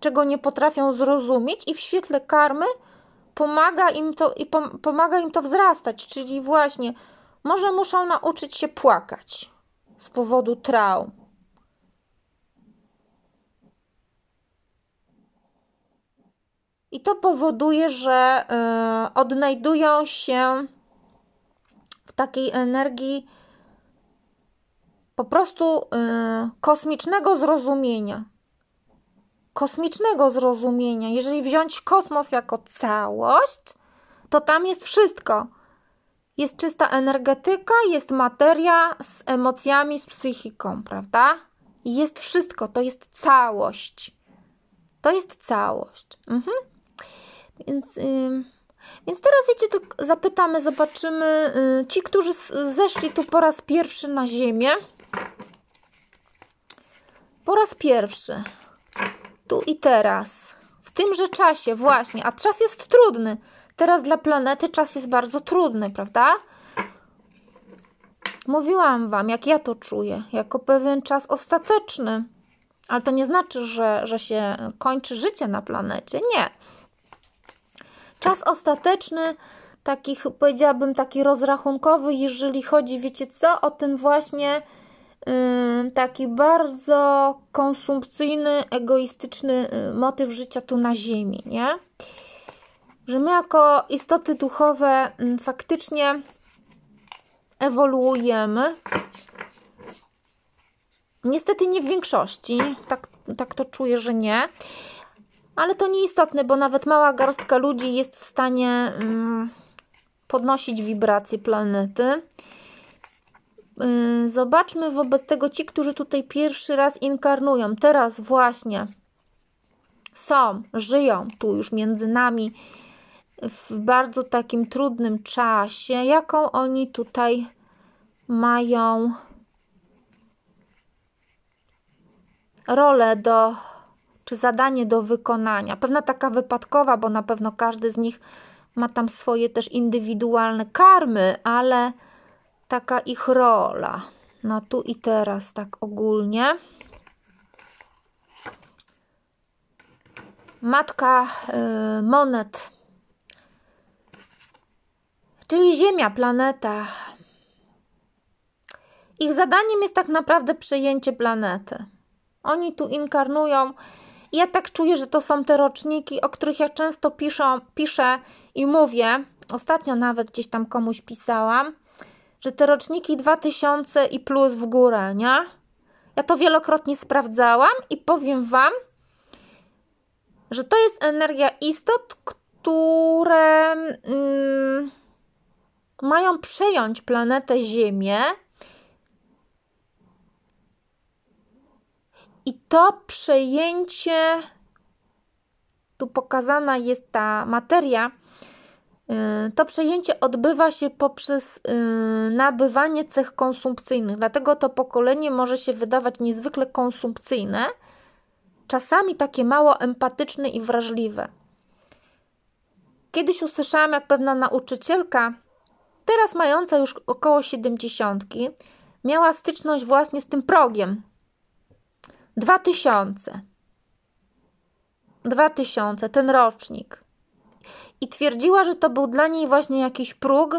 czego nie potrafią zrozumieć, i w świetle karmy pomaga im to, i pom pomaga im to wzrastać, czyli właśnie może muszą nauczyć się płakać z powodu traum I to powoduje, że y, odnajdują się w takiej energii po prostu y, kosmicznego zrozumienia. Kosmicznego zrozumienia. Jeżeli wziąć kosmos jako całość, to tam jest wszystko. Jest czysta energetyka, jest materia z emocjami, z psychiką, prawda? Jest wszystko, to jest całość. To jest całość. Mhm. Więc, yy, więc teraz wiecie, to zapytamy, zobaczymy. Yy, ci, którzy zeszli tu po raz pierwszy na Ziemię. Po raz pierwszy. Tu i teraz. W tymże czasie, właśnie. A czas jest trudny. Teraz dla planety czas jest bardzo trudny, prawda? Mówiłam Wam, jak ja to czuję, jako pewien czas ostateczny. Ale to nie znaczy, że, że się kończy życie na planecie. Nie. Czas ostateczny, takich, powiedziałabym, taki rozrachunkowy, jeżeli chodzi, wiecie co, o ten właśnie yy, taki bardzo konsumpcyjny, egoistyczny yy, motyw życia tu na Ziemi, nie? Że my jako istoty duchowe yy, faktycznie ewoluujemy Niestety nie w większości, tak, tak to czuję, że nie. Ale to nieistotne, bo nawet mała garstka ludzi jest w stanie mm, podnosić wibracje planety. Yy, zobaczmy wobec tego ci, którzy tutaj pierwszy raz inkarnują, teraz właśnie są, żyją tu już między nami w bardzo takim trudnym czasie, jaką oni tutaj mają rolę do, czy zadanie do wykonania. Pewna taka wypadkowa, bo na pewno każdy z nich ma tam swoje też indywidualne karmy, ale taka ich rola. No tu i teraz, tak ogólnie. Matka y, monet, czyli Ziemia, planeta. Ich zadaniem jest tak naprawdę przejęcie planety. Oni tu inkarnują. I ja tak czuję, że to są te roczniki, o których ja często piszę, piszę i mówię. Ostatnio nawet gdzieś tam komuś pisałam, że te roczniki 2000 i plus w górę, nie? Ja to wielokrotnie sprawdzałam i powiem Wam, że to jest energia istot, które mm, mają przejąć planetę Ziemię I to przejęcie, tu pokazana jest ta materia, y, to przejęcie odbywa się poprzez y, nabywanie cech konsumpcyjnych. Dlatego to pokolenie może się wydawać niezwykle konsumpcyjne, czasami takie mało empatyczne i wrażliwe. Kiedyś usłyszałam, jak pewna nauczycielka, teraz mająca już około 70, miała styczność właśnie z tym progiem, 2000. 2000, ten rocznik. I twierdziła, że to był dla niej właśnie jakiś próg,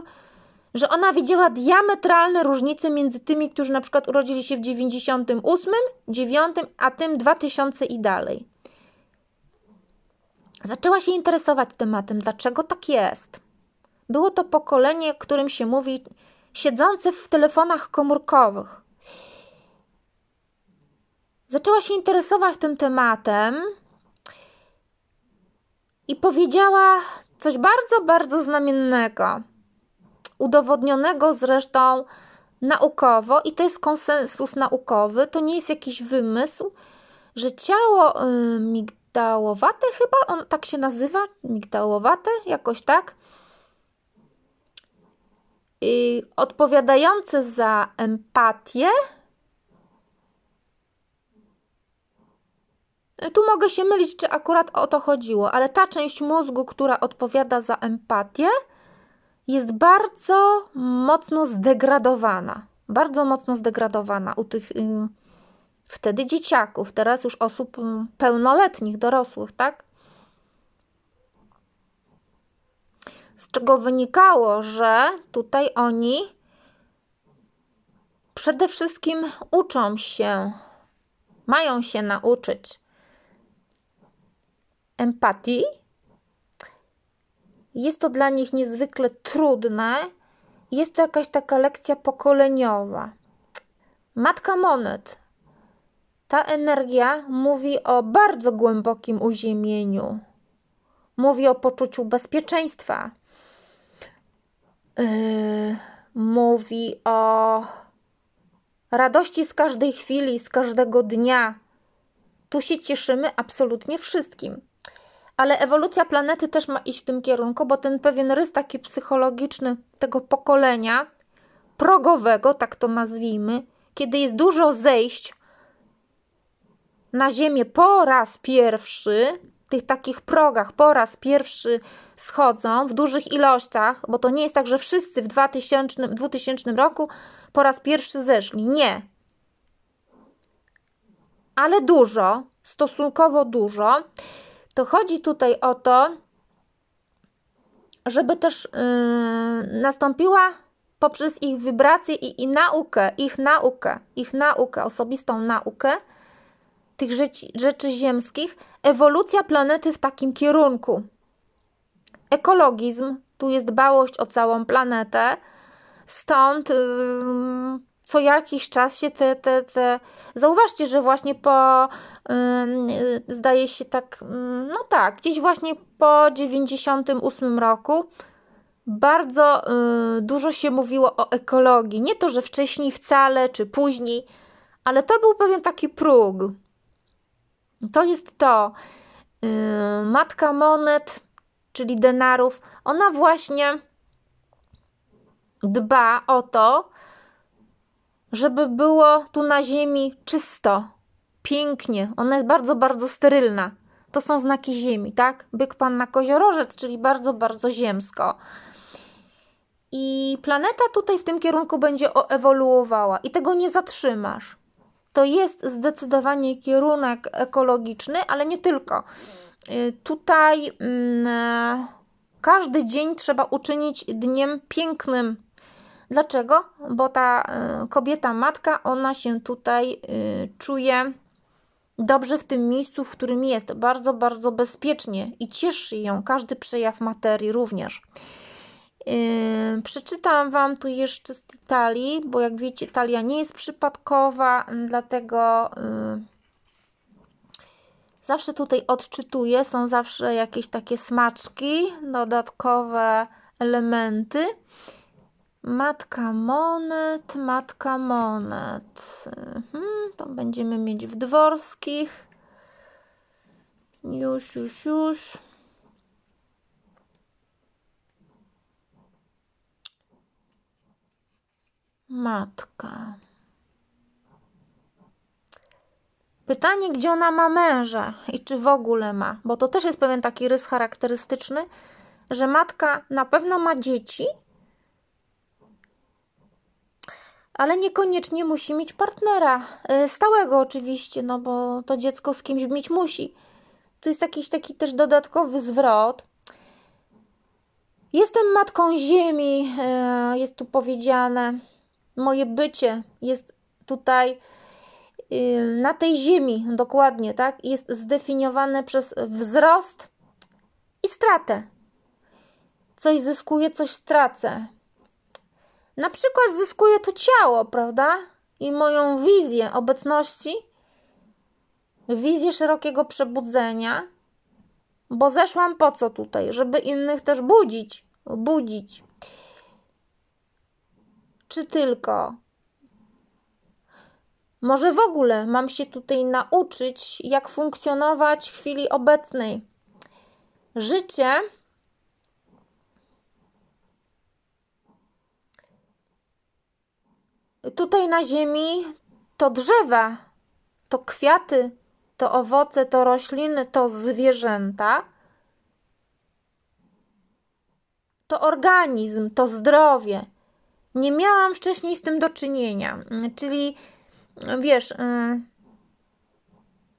że ona widziała diametralne różnice między tymi, którzy na przykład urodzili się w 98, 9, a tym 2000 i dalej. Zaczęła się interesować tematem, dlaczego tak jest. Było to pokolenie, którym się mówi, siedzące w telefonach komórkowych zaczęła się interesować tym tematem i powiedziała coś bardzo, bardzo znamiennego, udowodnionego zresztą naukowo, i to jest konsensus naukowy, to nie jest jakiś wymysł, że ciało y, migdałowate, chyba on tak się nazywa, migdałowate, jakoś tak, y, odpowiadające za empatię, Tu mogę się mylić, czy akurat o to chodziło, ale ta część mózgu, która odpowiada za empatię, jest bardzo mocno zdegradowana. Bardzo mocno zdegradowana u tych y, wtedy dzieciaków, teraz już osób y, pełnoletnich, dorosłych, tak? Z czego wynikało, że tutaj oni przede wszystkim uczą się, mają się nauczyć empatii. Jest to dla nich niezwykle trudne. Jest to jakaś taka lekcja pokoleniowa. Matka monet. Ta energia mówi o bardzo głębokim uziemieniu. Mówi o poczuciu bezpieczeństwa. Yy, mówi o radości z każdej chwili, z każdego dnia. Tu się cieszymy absolutnie wszystkim ale ewolucja planety też ma iść w tym kierunku, bo ten pewien rys taki psychologiczny tego pokolenia progowego, tak to nazwijmy, kiedy jest dużo zejść na Ziemię po raz pierwszy, tych takich progach po raz pierwszy schodzą w dużych ilościach, bo to nie jest tak, że wszyscy w 2000, w 2000 roku po raz pierwszy zeszli. Nie. Ale dużo, stosunkowo dużo to chodzi tutaj o to, żeby też yy, nastąpiła poprzez ich wibracje i, i naukę, ich naukę, ich naukę, osobistą naukę tych rzeczy, rzeczy ziemskich, ewolucja planety w takim kierunku. Ekologizm, tu jest dbałość o całą planetę, stąd yy, co jakiś czas się te, te, te... Zauważcie, że właśnie po, yy, zdaje się tak, yy, no tak, gdzieś właśnie po 98 roku bardzo yy, dużo się mówiło o ekologii. Nie to, że wcześniej wcale, czy później, ale to był pewien taki próg. To jest to. Yy, matka monet, czyli denarów, ona właśnie dba o to, żeby było tu na ziemi czysto, pięknie. Ona jest bardzo, bardzo sterylna. To są znaki ziemi, tak? Byk panna koziorożec, czyli bardzo, bardzo ziemsko. I planeta tutaj w tym kierunku będzie ewoluowała i tego nie zatrzymasz. To jest zdecydowanie kierunek ekologiczny, ale nie tylko. Y, tutaj mm, każdy dzień trzeba uczynić dniem pięknym. Dlaczego? Bo ta y, kobieta, matka, ona się tutaj y, czuje dobrze w tym miejscu, w którym jest, bardzo, bardzo bezpiecznie i cieszy ją każdy przejaw materii również. Yy, przeczytam Wam tu jeszcze z Italii, bo jak wiecie, Italia nie jest przypadkowa, dlatego yy, zawsze tutaj odczytuję. Są zawsze jakieś takie smaczki, dodatkowe elementy. Matka monet, matka monet. Mhm, to będziemy mieć w dworskich. Już, już, już. Matka. Pytanie, gdzie ona ma męża i czy w ogóle ma, bo to też jest pewien taki rys charakterystyczny, że matka na pewno ma dzieci, ale niekoniecznie musi mieć partnera. E, stałego oczywiście, no bo to dziecko z kimś mieć musi. Tu jest jakiś taki też dodatkowy zwrot. Jestem matką ziemi, e, jest tu powiedziane moje bycie jest tutaj y, na tej ziemi, dokładnie, tak? Jest zdefiniowane przez wzrost i stratę. Coś zyskuję, coś stracę. Na przykład zyskuję tu ciało, prawda? I moją wizję obecności, wizję szerokiego przebudzenia, bo zeszłam po co tutaj? Żeby innych też budzić, budzić czy tylko? Może w ogóle mam się tutaj nauczyć, jak funkcjonować w chwili obecnej. Życie tutaj na Ziemi to drzewa, to kwiaty, to owoce, to rośliny, to zwierzęta. To organizm, to zdrowie nie miałam wcześniej z tym do czynienia. Czyli wiesz, y,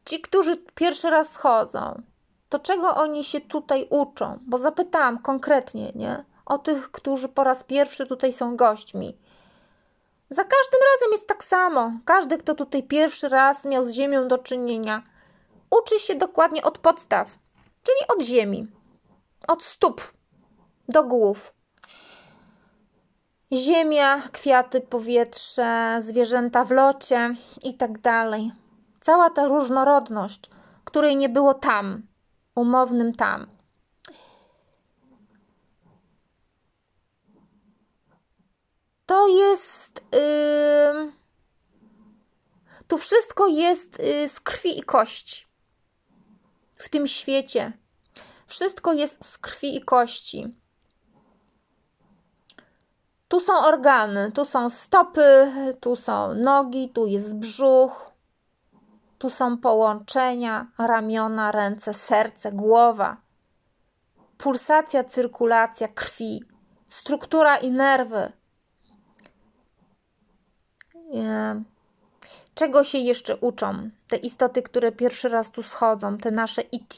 ci, którzy pierwszy raz schodzą, to czego oni się tutaj uczą? Bo zapytałam konkretnie, nie? O tych, którzy po raz pierwszy tutaj są gośćmi. Za każdym razem jest tak samo. Każdy, kto tutaj pierwszy raz miał z ziemią do czynienia, uczy się dokładnie od podstaw, czyli od ziemi, od stóp do głów. Ziemia, kwiaty, powietrze, zwierzęta w locie i tak dalej. Cała ta różnorodność, której nie było tam, umownym tam. To jest. Yy, tu wszystko jest yy, z krwi i kości. W tym świecie. Wszystko jest z krwi i kości. Tu są organy, tu są stopy, tu są nogi, tu jest brzuch, tu są połączenia, ramiona, ręce, serce, głowa, pulsacja, cyrkulacja krwi, struktura i nerwy. Czego się jeszcze uczą te istoty, które pierwszy raz tu schodzą, te nasze IT?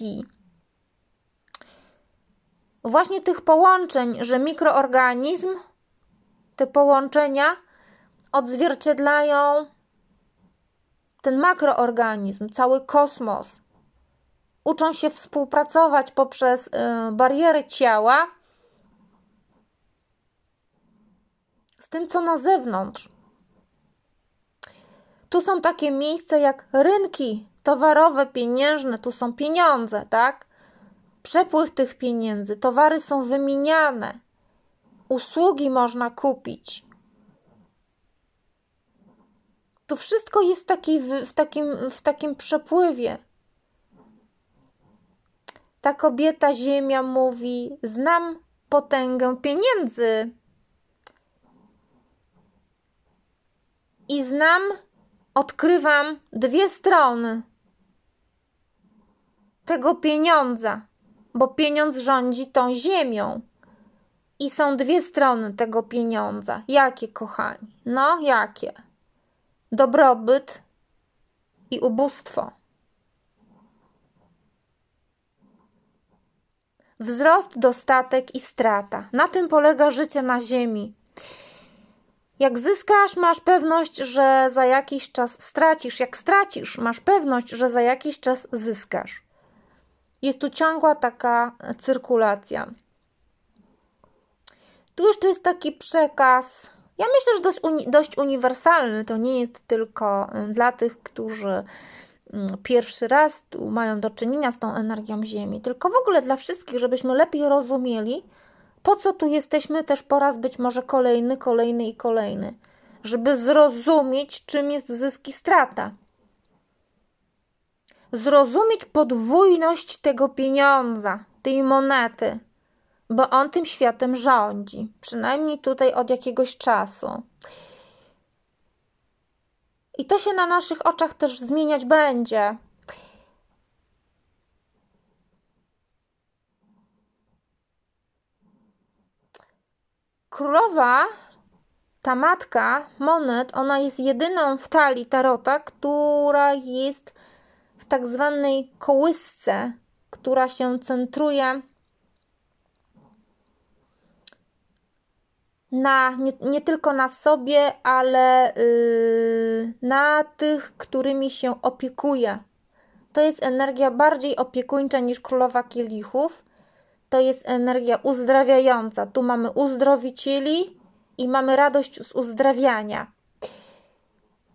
Właśnie tych połączeń, że mikroorganizm te połączenia odzwierciedlają ten makroorganizm, cały kosmos. Uczą się współpracować poprzez y, bariery ciała z tym, co na zewnątrz. Tu są takie miejsca jak rynki towarowe, pieniężne, tu są pieniądze, tak? Przepływ tych pieniędzy, towary są wymieniane, usługi można kupić. To wszystko jest w, takiej, w, takim, w takim przepływie. Ta kobieta ziemia mówi: Znam potęgę pieniędzy. I znam, odkrywam dwie strony tego pieniądza, bo pieniądz rządzi tą ziemią. I są dwie strony tego pieniądza. Jakie, kochani? No, jakie? Dobrobyt i ubóstwo. Wzrost, dostatek i strata. Na tym polega życie na Ziemi. Jak zyskasz, masz pewność, że za jakiś czas stracisz. Jak stracisz, masz pewność, że za jakiś czas zyskasz. Jest tu ciągła taka cyrkulacja. Tu jeszcze jest taki przekaz. Ja myślę, że dość, uni dość uniwersalny. To nie jest tylko dla tych, którzy Mm, pierwszy raz tu mają do czynienia z tą energią Ziemi, tylko w ogóle dla wszystkich, żebyśmy lepiej rozumieli, po co tu jesteśmy też po raz być może kolejny, kolejny i kolejny, żeby zrozumieć, czym jest zysk i strata. Zrozumieć podwójność tego pieniądza, tej monety, bo on tym światem rządzi, przynajmniej tutaj od jakiegoś czasu. I to się na naszych oczach też zmieniać będzie. Królowa, ta matka monet, ona jest jedyną w talii tarota, która jest w tak zwanej kołysce, która się centruje na, nie, nie tylko na sobie, ale yy, na tych, którymi się opiekuje. To jest energia bardziej opiekuńcza niż królowa kielichów. To jest energia uzdrawiająca. Tu mamy uzdrowicieli i mamy radość z uzdrawiania.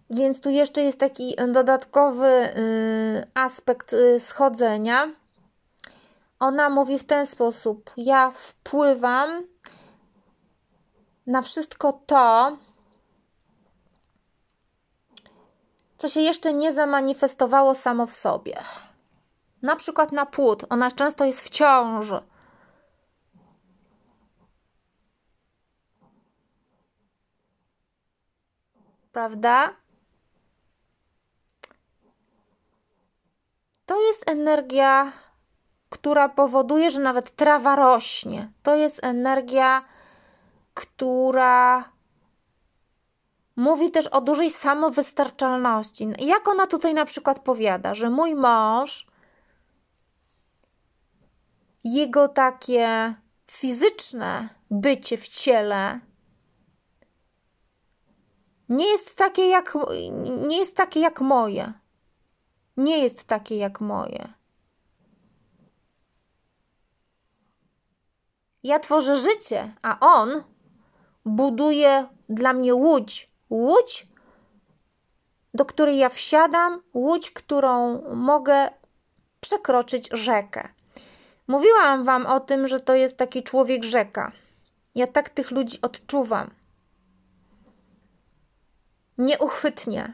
Więc tu jeszcze jest taki dodatkowy yy, aspekt yy, schodzenia. Ona mówi w ten sposób: Ja wpływam na wszystko to, co się jeszcze nie zamanifestowało samo w sobie. Na przykład na płód. Ona często jest w ciąży. Prawda? To jest energia, która powoduje, że nawet trawa rośnie. To jest energia która mówi też o dużej samowystarczalności. Jak ona tutaj na przykład powiada, że mój mąż, jego takie fizyczne bycie w ciele nie jest takie jak, nie jest takie jak moje. Nie jest takie jak moje. Ja tworzę życie, a on buduje dla mnie łódź. Łódź, do której ja wsiadam, łódź, którą mogę przekroczyć rzekę. Mówiłam Wam o tym, że to jest taki człowiek rzeka. Ja tak tych ludzi odczuwam. Nieuchwytnie.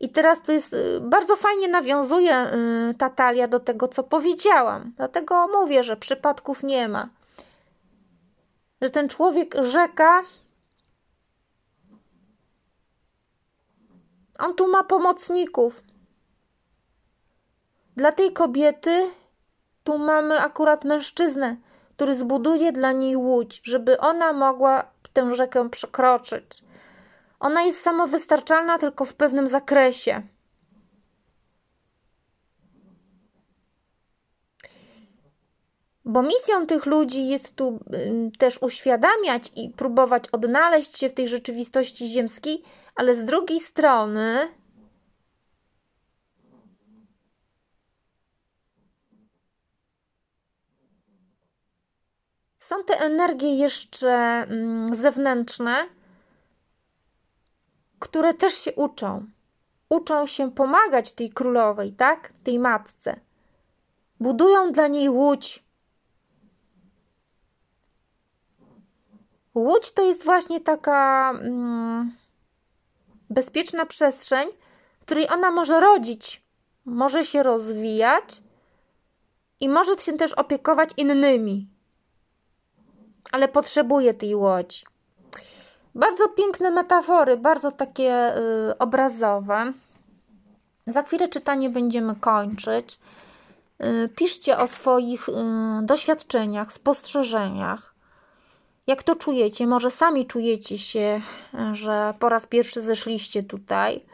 I teraz to jest y, bardzo fajnie nawiązuje y, ta talia do tego, co powiedziałam. Dlatego mówię, że przypadków nie ma że ten człowiek rzeka, on tu ma pomocników. Dla tej kobiety tu mamy akurat mężczyznę, który zbuduje dla niej łódź, żeby ona mogła tę rzekę przekroczyć. Ona jest samowystarczalna tylko w pewnym zakresie. Bo misją tych ludzi jest tu też uświadamiać i próbować odnaleźć się w tej rzeczywistości ziemskiej, ale z drugiej strony są te energie jeszcze zewnętrzne, które też się uczą. uczą się pomagać tej królowej, tak? Tej matce. Budują dla niej łódź. Łódź to jest właśnie taka mm, bezpieczna przestrzeń, w której ona może rodzić, może się rozwijać i może się też opiekować innymi. Ale potrzebuje tej łodzi. Bardzo piękne metafory, bardzo takie y, obrazowe. Za chwilę czytanie będziemy kończyć. Y, piszcie o swoich y, doświadczeniach, spostrzeżeniach. Jak to czujecie? Może sami czujecie się, że po raz pierwszy zeszliście tutaj.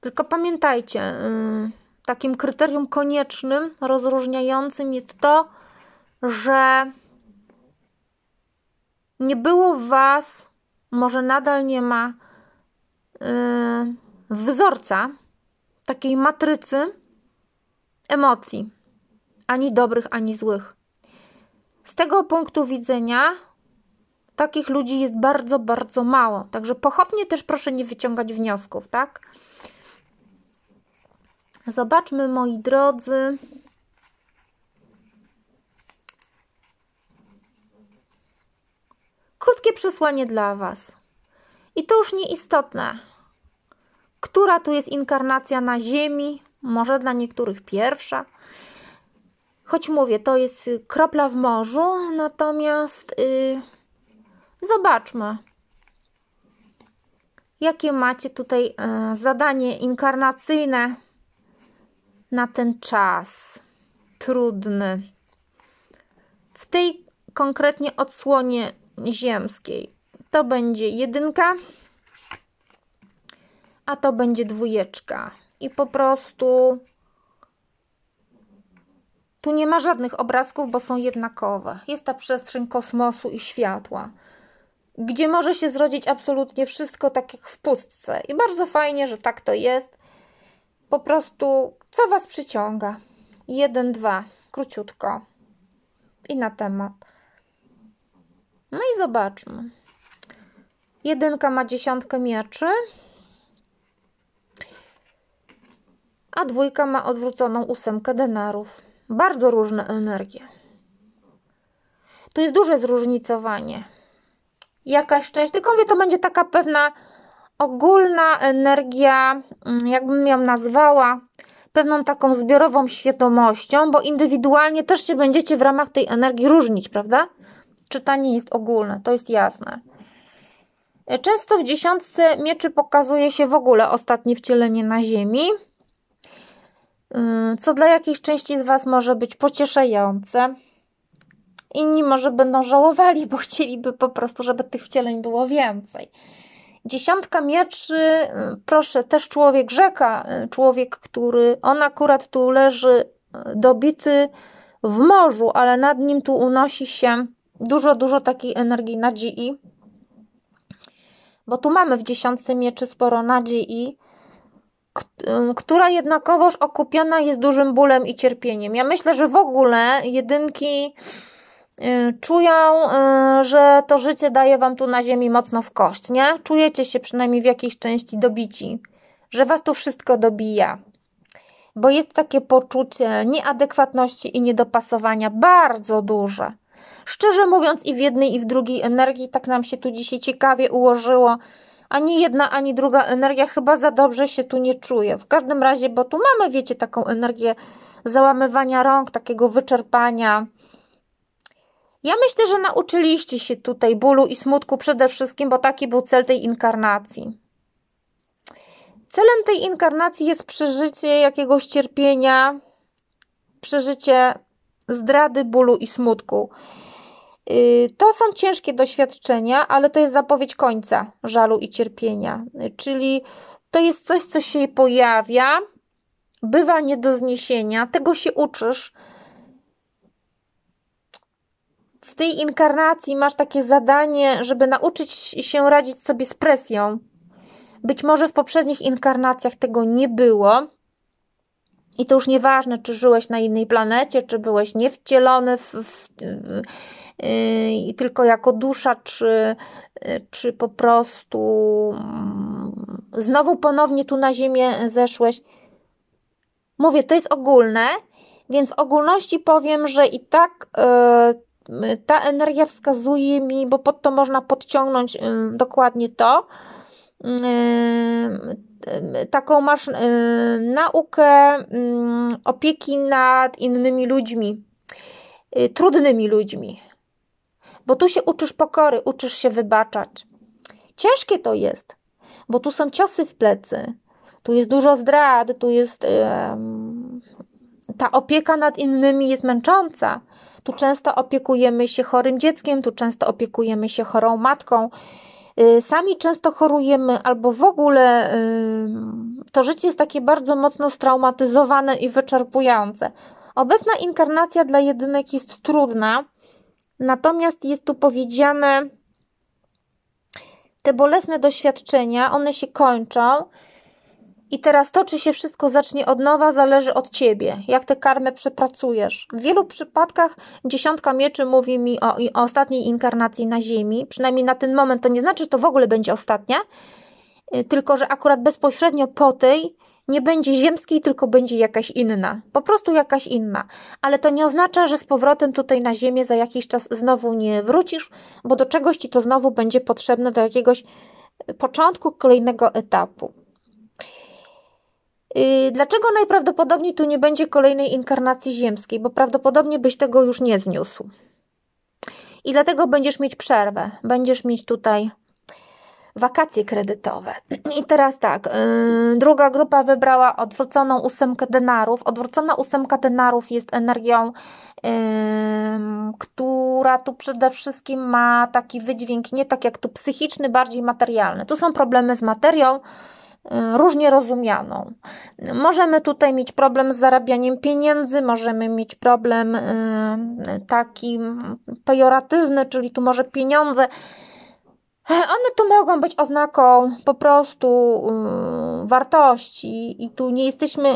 Tylko pamiętajcie, y, takim kryterium koniecznym, rozróżniającym jest to, że nie było Was, może nadal nie ma yy, wzorca takiej matrycy emocji, ani dobrych, ani złych. Z tego punktu widzenia takich ludzi jest bardzo, bardzo mało. Także pochopnie też proszę nie wyciągać wniosków, tak? Zobaczmy, moi drodzy. Krótkie przesłanie dla Was. I to już nieistotne, która tu jest inkarnacja na Ziemi, może dla niektórych pierwsza. Choć mówię, to jest kropla w morzu, natomiast yy, zobaczmy, jakie macie tutaj yy, zadanie inkarnacyjne na ten czas trudny. W tej konkretnie odsłonie ziemskiej to będzie jedynka, a to będzie dwójeczka. I po prostu tu nie ma żadnych obrazków, bo są jednakowe. Jest ta przestrzeń kosmosu i światła, gdzie może się zrodzić absolutnie wszystko tak jak w pustce. I bardzo fajnie, że tak to jest. Po prostu, co Was przyciąga? Jeden, dwa, króciutko. I na temat. No i zobaczmy. Jedynka ma dziesiątkę mieczy. A dwójka ma odwróconą ósemkę denarów. Bardzo różne energie. Tu jest duże zróżnicowanie. Jakaś część, tylko mówię, to będzie taka pewna ogólna energia, mm, jakbym ją nazwała, pewną taką zbiorową świadomością, bo indywidualnie też się będziecie w ramach tej energii różnić, prawda? Czytanie jest ogólne, to jest jasne. Często w dziesiątce mieczy pokazuje się w ogóle ostatnie wcielenie na Ziemi, y, co dla jakiejś części z Was może być pocieszające. Inni może będą żałowali, bo chcieliby po prostu, żeby tych wcieleń było więcej. Dziesiątka mieczy, y, proszę, też człowiek rzeka, człowiek, który, on akurat tu leży dobity w morzu, ale nad nim tu unosi się dużo, dużo takiej energii nadziei. Bo tu mamy w dziesiątce mieczy sporo nadziei, która jednakowoż okupiona jest dużym bólem i cierpieniem. Ja myślę, że w ogóle jedynki Y, czują, y, że to życie daje wam tu na ziemi mocno w kość, nie? Czujecie się przynajmniej w jakiejś części dobici, że was tu wszystko dobija. Bo jest takie poczucie nieadekwatności i niedopasowania bardzo duże. Szczerze mówiąc, i w jednej, i w drugiej energii tak nam się tu dzisiaj ciekawie ułożyło. Ani jedna, ani druga energia chyba za dobrze się tu nie czuje. W każdym razie, bo tu mamy, wiecie, taką energię załamywania rąk, takiego wyczerpania, ja myślę, że nauczyliście się tutaj bólu i smutku przede wszystkim, bo taki był cel tej inkarnacji. Celem tej inkarnacji jest przeżycie jakiegoś cierpienia, przeżycie zdrady, bólu i smutku. Y, to są ciężkie doświadczenia, ale to jest zapowiedź końca żalu i cierpienia. Czyli to jest coś, co się pojawia, bywa nie do zniesienia, tego się uczysz w tej inkarnacji masz takie zadanie, żeby nauczyć się radzić sobie z presją. Być może w poprzednich inkarnacjach tego nie było. I to już nieważne, czy żyłeś na innej planecie, czy byłeś niewcielony w, w, yy, tylko jako dusza, czy, czy po prostu znowu ponownie tu na ziemię zeszłeś. Mówię, to jest ogólne, więc w ogólności powiem, że i tak yy, ta energia wskazuje mi, bo pod to można podciągnąć yy, dokładnie to, yy, taką masz naukę opieki nad innymi ludźmi, trudnymi ludźmi. Bo tu się uczysz pokory, uczysz się wybaczać. Ciężkie to jest, bo tu są ciosy w plecy, tu jest dużo zdrad, tu jest ta opieka nad innymi jest męcząca. Tu często opiekujemy się chorym dzieckiem, tu często opiekujemy się chorą matką. Y, sami często chorujemy, albo w ogóle to życie jest takie bardzo mocno straumatyzowane i wyczerpujące. Obecna inkarnacja dla jedynek jest trudna, natomiast jest tu powiedziane, te bolesne doświadczenia, one się kończą i teraz to, czy się wszystko zacznie od nowa, zależy od ciebie, jak tę karmę przepracujesz. W wielu przypadkach dziesiątka mieczy mówi mi o, o ostatniej inkarnacji na Ziemi, przynajmniej na ten moment. To nie znaczy, że to w ogóle będzie ostatnia, y, tylko że akurat bezpośrednio po tej nie będzie ziemskiej, tylko będzie jakaś inna. Po prostu jakaś inna. Ale to nie oznacza, że z powrotem tutaj na Ziemię za jakiś czas znowu nie wrócisz, bo do czegoś ci to znowu będzie potrzebne, do jakiegoś początku kolejnego etapu. Yy, dlaczego najprawdopodobniej tu nie będzie kolejnej inkarnacji ziemskiej? Bo prawdopodobnie byś tego już nie zniósł. I dlatego będziesz mieć przerwę. Będziesz mieć tutaj wakacje kredytowe. I teraz tak, yy, druga grupa wybrała odwróconą ósemkę denarów. Odwrócona ósemka denarów jest energią, yy, która tu przede wszystkim ma taki wydźwięk, nie tak jak tu psychiczny, bardziej materialny. Tu są problemy z materią, Y, różnie rozumianą. Możemy tutaj mieć problem z zarabianiem pieniędzy, możemy mieć problem y, taki pejoratywny, czyli tu może pieniądze. One tu mogą być oznaką po prostu y, wartości, i tu nie jesteśmy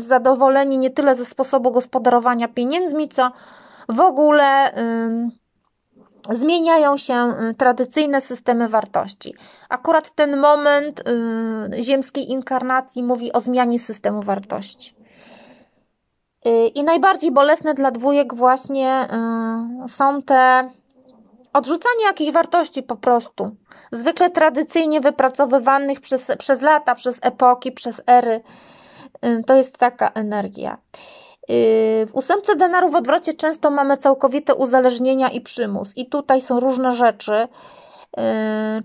zadowoleni nie tyle ze sposobu gospodarowania pieniędzmi, co w ogóle zmieniają się y, tradycyjne systemy wartości. Akurat ten moment y, ziemskiej inkarnacji mówi o zmianie systemu wartości. Y, I najbardziej bolesne dla dwójek właśnie są te odrzucanie jakichś wartości po prostu. Zwykle tradycyjnie wypracowywanych przez, przez lata, przez epoki, przez ery. To jest taka energia. Yy, w ósemce denarów w odwrocie często mamy całkowite uzależnienia i przymus, i tutaj są różne rzeczy. Yy,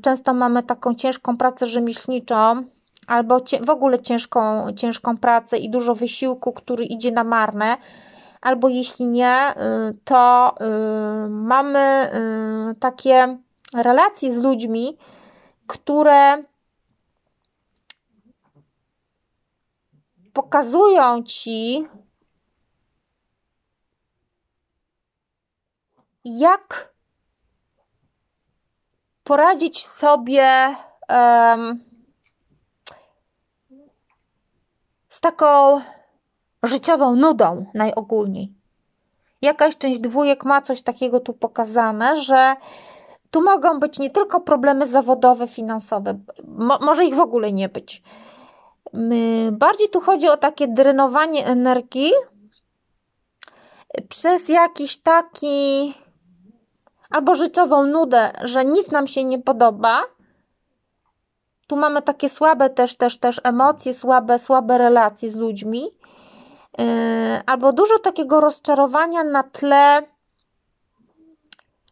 często mamy taką ciężką pracę rzemieślniczą, albo w ogóle ciężką, ciężką pracę i dużo wysiłku, który idzie na marne, albo jeśli nie, yy, to mamy takie relacje z ludźmi, które pokazują ci, jak poradzić sobie z taką życiową nudą najogólniej. Jakaś część dwójek ma coś takiego tu pokazane, że tu mogą być nie tylko problemy zawodowe, finansowe, mo może ich w ogóle nie być. Bardziej tu chodzi o takie drenowanie energii przez jakiś taki albo życiową nudę, że nic nam się nie podoba. Tu mamy takie słabe też, też, też emocje, słabe, słabe relacje z ludźmi. Yy, albo dużo takiego rozczarowania na tle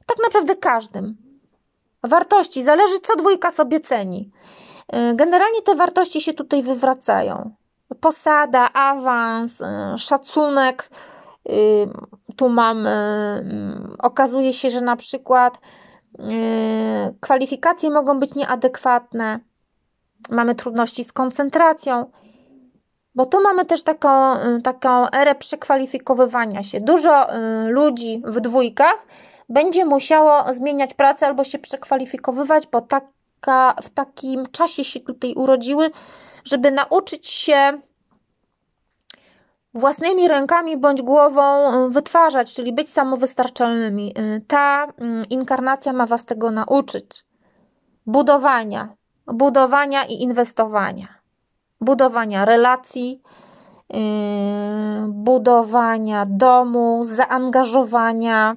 tak naprawdę każdym. Wartości, zależy co dwójka sobie ceni. Yy, generalnie te wartości się tutaj wywracają. Posada, awans, yy, szacunek, tu mamy, mm, okazuje się, że na przykład y, kwalifikacje mogą być nieadekwatne, mamy trudności z koncentracją, bo tu mamy też taką, y, taką erę przekwalifikowywania się. Dużo y, ludzi w dwójkach będzie musiało zmieniać pracę albo się przekwalifikowywać, bo taka, w takim czasie się tutaj urodziły, żeby nauczyć się własnymi rękami bądź głową y, wytwarzać, czyli być samowystarczalnymi. Ta inkarnacja ma Was tego nauczyć. Budowania. budowania i inwestowania. Budowania relacji, yy, budowania domu, zaangażowania,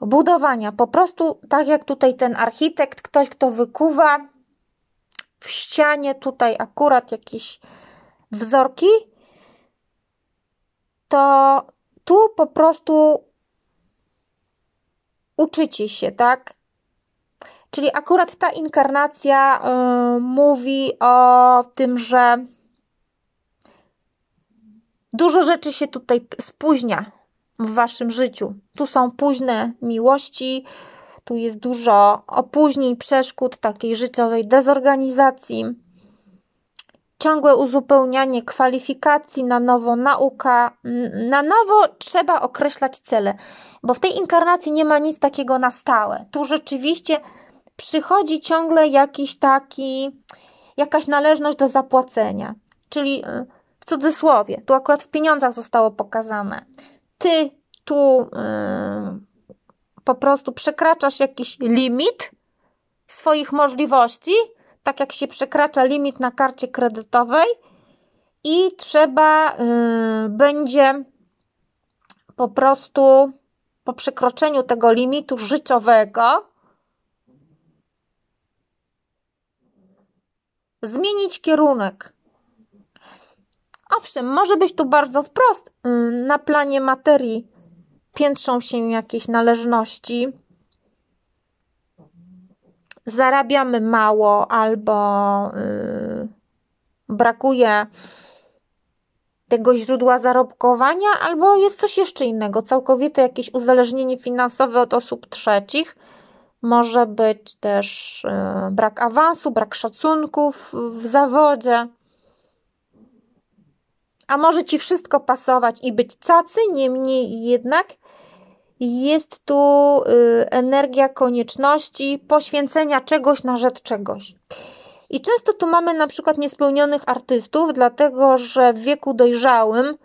budowania. Po prostu, tak jak tutaj ten architekt, ktoś, kto wykuwa w ścianie tutaj akurat jakieś wzorki, to tu po prostu uczycie się, tak? Czyli akurat ta inkarnacja y, mówi o tym, że dużo rzeczy się tutaj spóźnia w waszym życiu. Tu są późne miłości, tu jest dużo opóźnień, przeszkód, takiej życiowej dezorganizacji, ciągłe uzupełnianie kwalifikacji, na nowo nauka, na nowo trzeba określać cele, bo w tej inkarnacji nie ma nic takiego na stałe. Tu rzeczywiście przychodzi ciągle jakiś taki, jakaś należność do zapłacenia, czyli y, w cudzysłowie, tu akurat w pieniądzach zostało pokazane. Ty tu yy, po prostu przekraczasz jakiś limit swoich możliwości, tak jak się przekracza limit na karcie kredytowej i trzeba yy, będzie po prostu po przekroczeniu tego limitu życiowego zmienić kierunek. Owszem, może być tu bardzo wprost yy, na planie materii piętrzą się jakieś należności, zarabiamy mało albo yy, brakuje tego źródła zarobkowania, albo jest coś jeszcze innego, całkowite jakieś uzależnienie finansowe od osób trzecich. Może być też yy, brak awansu, brak szacunków w zawodzie. A może ci wszystko pasować i być cacy, niemniej jednak jest tu y, energia konieczności poświęcenia czegoś na rzecz czegoś. I często tu mamy na przykład niespełnionych artystów, dlatego że w wieku dojrzałym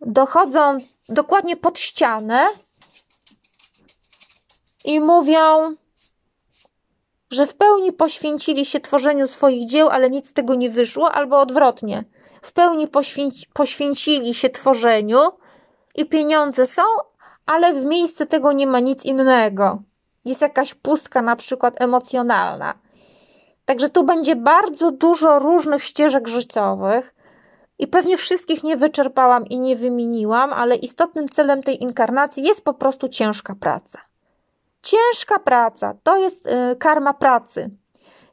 dochodzą dokładnie pod ścianę i mówią, że w pełni poświęcili się tworzeniu swoich dzieł, ale nic z tego nie wyszło, albo odwrotnie. W pełni poświęci, poświęcili się tworzeniu i pieniądze są, ale w miejsce tego nie ma nic innego. Jest jakaś pustka, na przykład emocjonalna. Także tu będzie bardzo dużo różnych ścieżek życiowych i pewnie wszystkich nie wyczerpałam i nie wymieniłam, ale istotnym celem tej inkarnacji jest po prostu ciężka praca. Ciężka praca to jest y, karma pracy.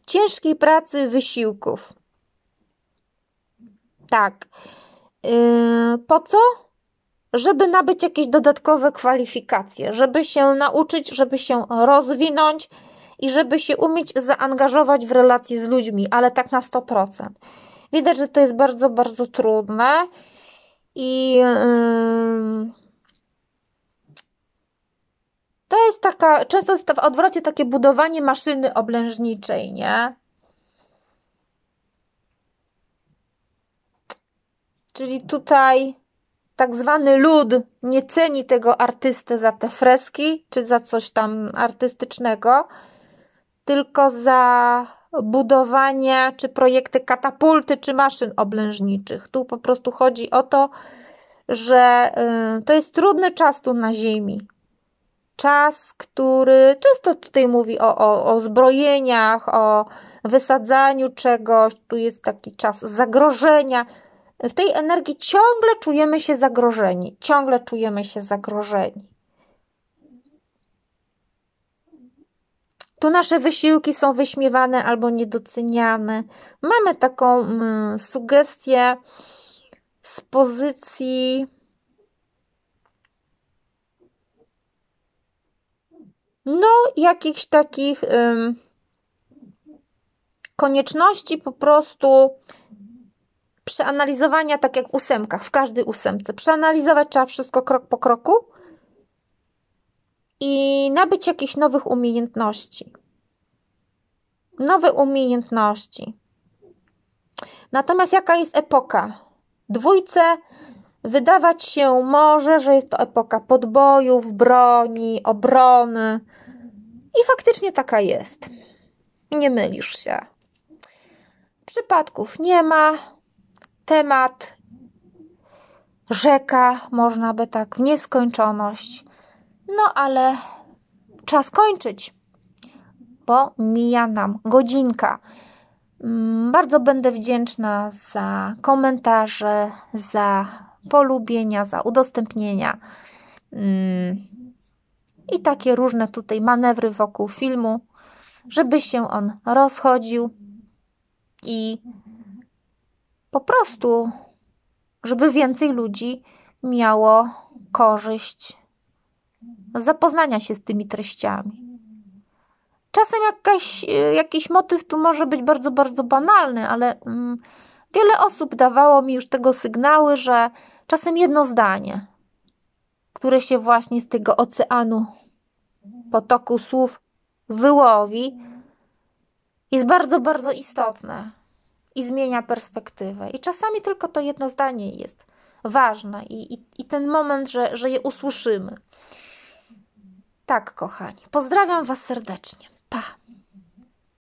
Ciężkiej pracy, wysiłków. Tak. Yy, po co? żeby nabyć jakieś dodatkowe kwalifikacje, żeby się nauczyć, żeby się rozwinąć i żeby się umieć zaangażować w relacje z ludźmi, ale tak na 100%. Widać, że to jest bardzo, bardzo trudne i yy, to jest taka, często jest to w odwrocie takie budowanie maszyny oblężniczej, nie? Czyli tutaj tak zwany lud nie ceni tego artystę za te freski czy za coś tam artystycznego, tylko za budowanie czy projekty katapulty czy maszyn oblężniczych. Tu po prostu chodzi o to, że y, to jest trudny czas tu na Ziemi. Czas, który często tutaj mówi o, o, o zbrojeniach, o wysadzaniu czegoś, tu jest taki czas zagrożenia, w tej energii ciągle czujemy się zagrożeni, ciągle czujemy się zagrożeni. Tu nasze wysiłki są wyśmiewane albo niedoceniane. Mamy taką mm, sugestię z pozycji no, jakichś takich konieczności po prostu przeanalizowania, tak jak w ósemkach, w każdej ósemce. Przeanalizować trzeba wszystko krok po kroku i nabyć jakichś nowych umiejętności. Nowe umiejętności. Natomiast jaka jest epoka? Dwójce wydawać się może, że jest to epoka podbojów, broni, obrony. I faktycznie taka jest. Nie mylisz się. Przypadków nie ma. Temat rzeka, można by tak w nieskończoność. No ale czas kończyć, bo mija nam godzinka. Mm, bardzo będę wdzięczna za komentarze, za polubienia, za udostępnienia mm, i takie różne tutaj manewry wokół filmu, żeby się on rozchodził i po prostu, żeby więcej ludzi miało korzyść z zapoznania się z tymi treściami. Czasem jakaś, jakiś motyw tu może być bardzo, bardzo banalny, ale mm, wiele osób dawało mi już tego sygnały, że czasem jedno zdanie, które się właśnie z tego oceanu, potoku słów wyłowi, jest bardzo, bardzo istotne i zmienia perspektywę. I czasami tylko to jedno zdanie jest ważne i, i, i ten moment, że, że je usłyszymy. Tak, kochani. Pozdrawiam Was serdecznie. Pa!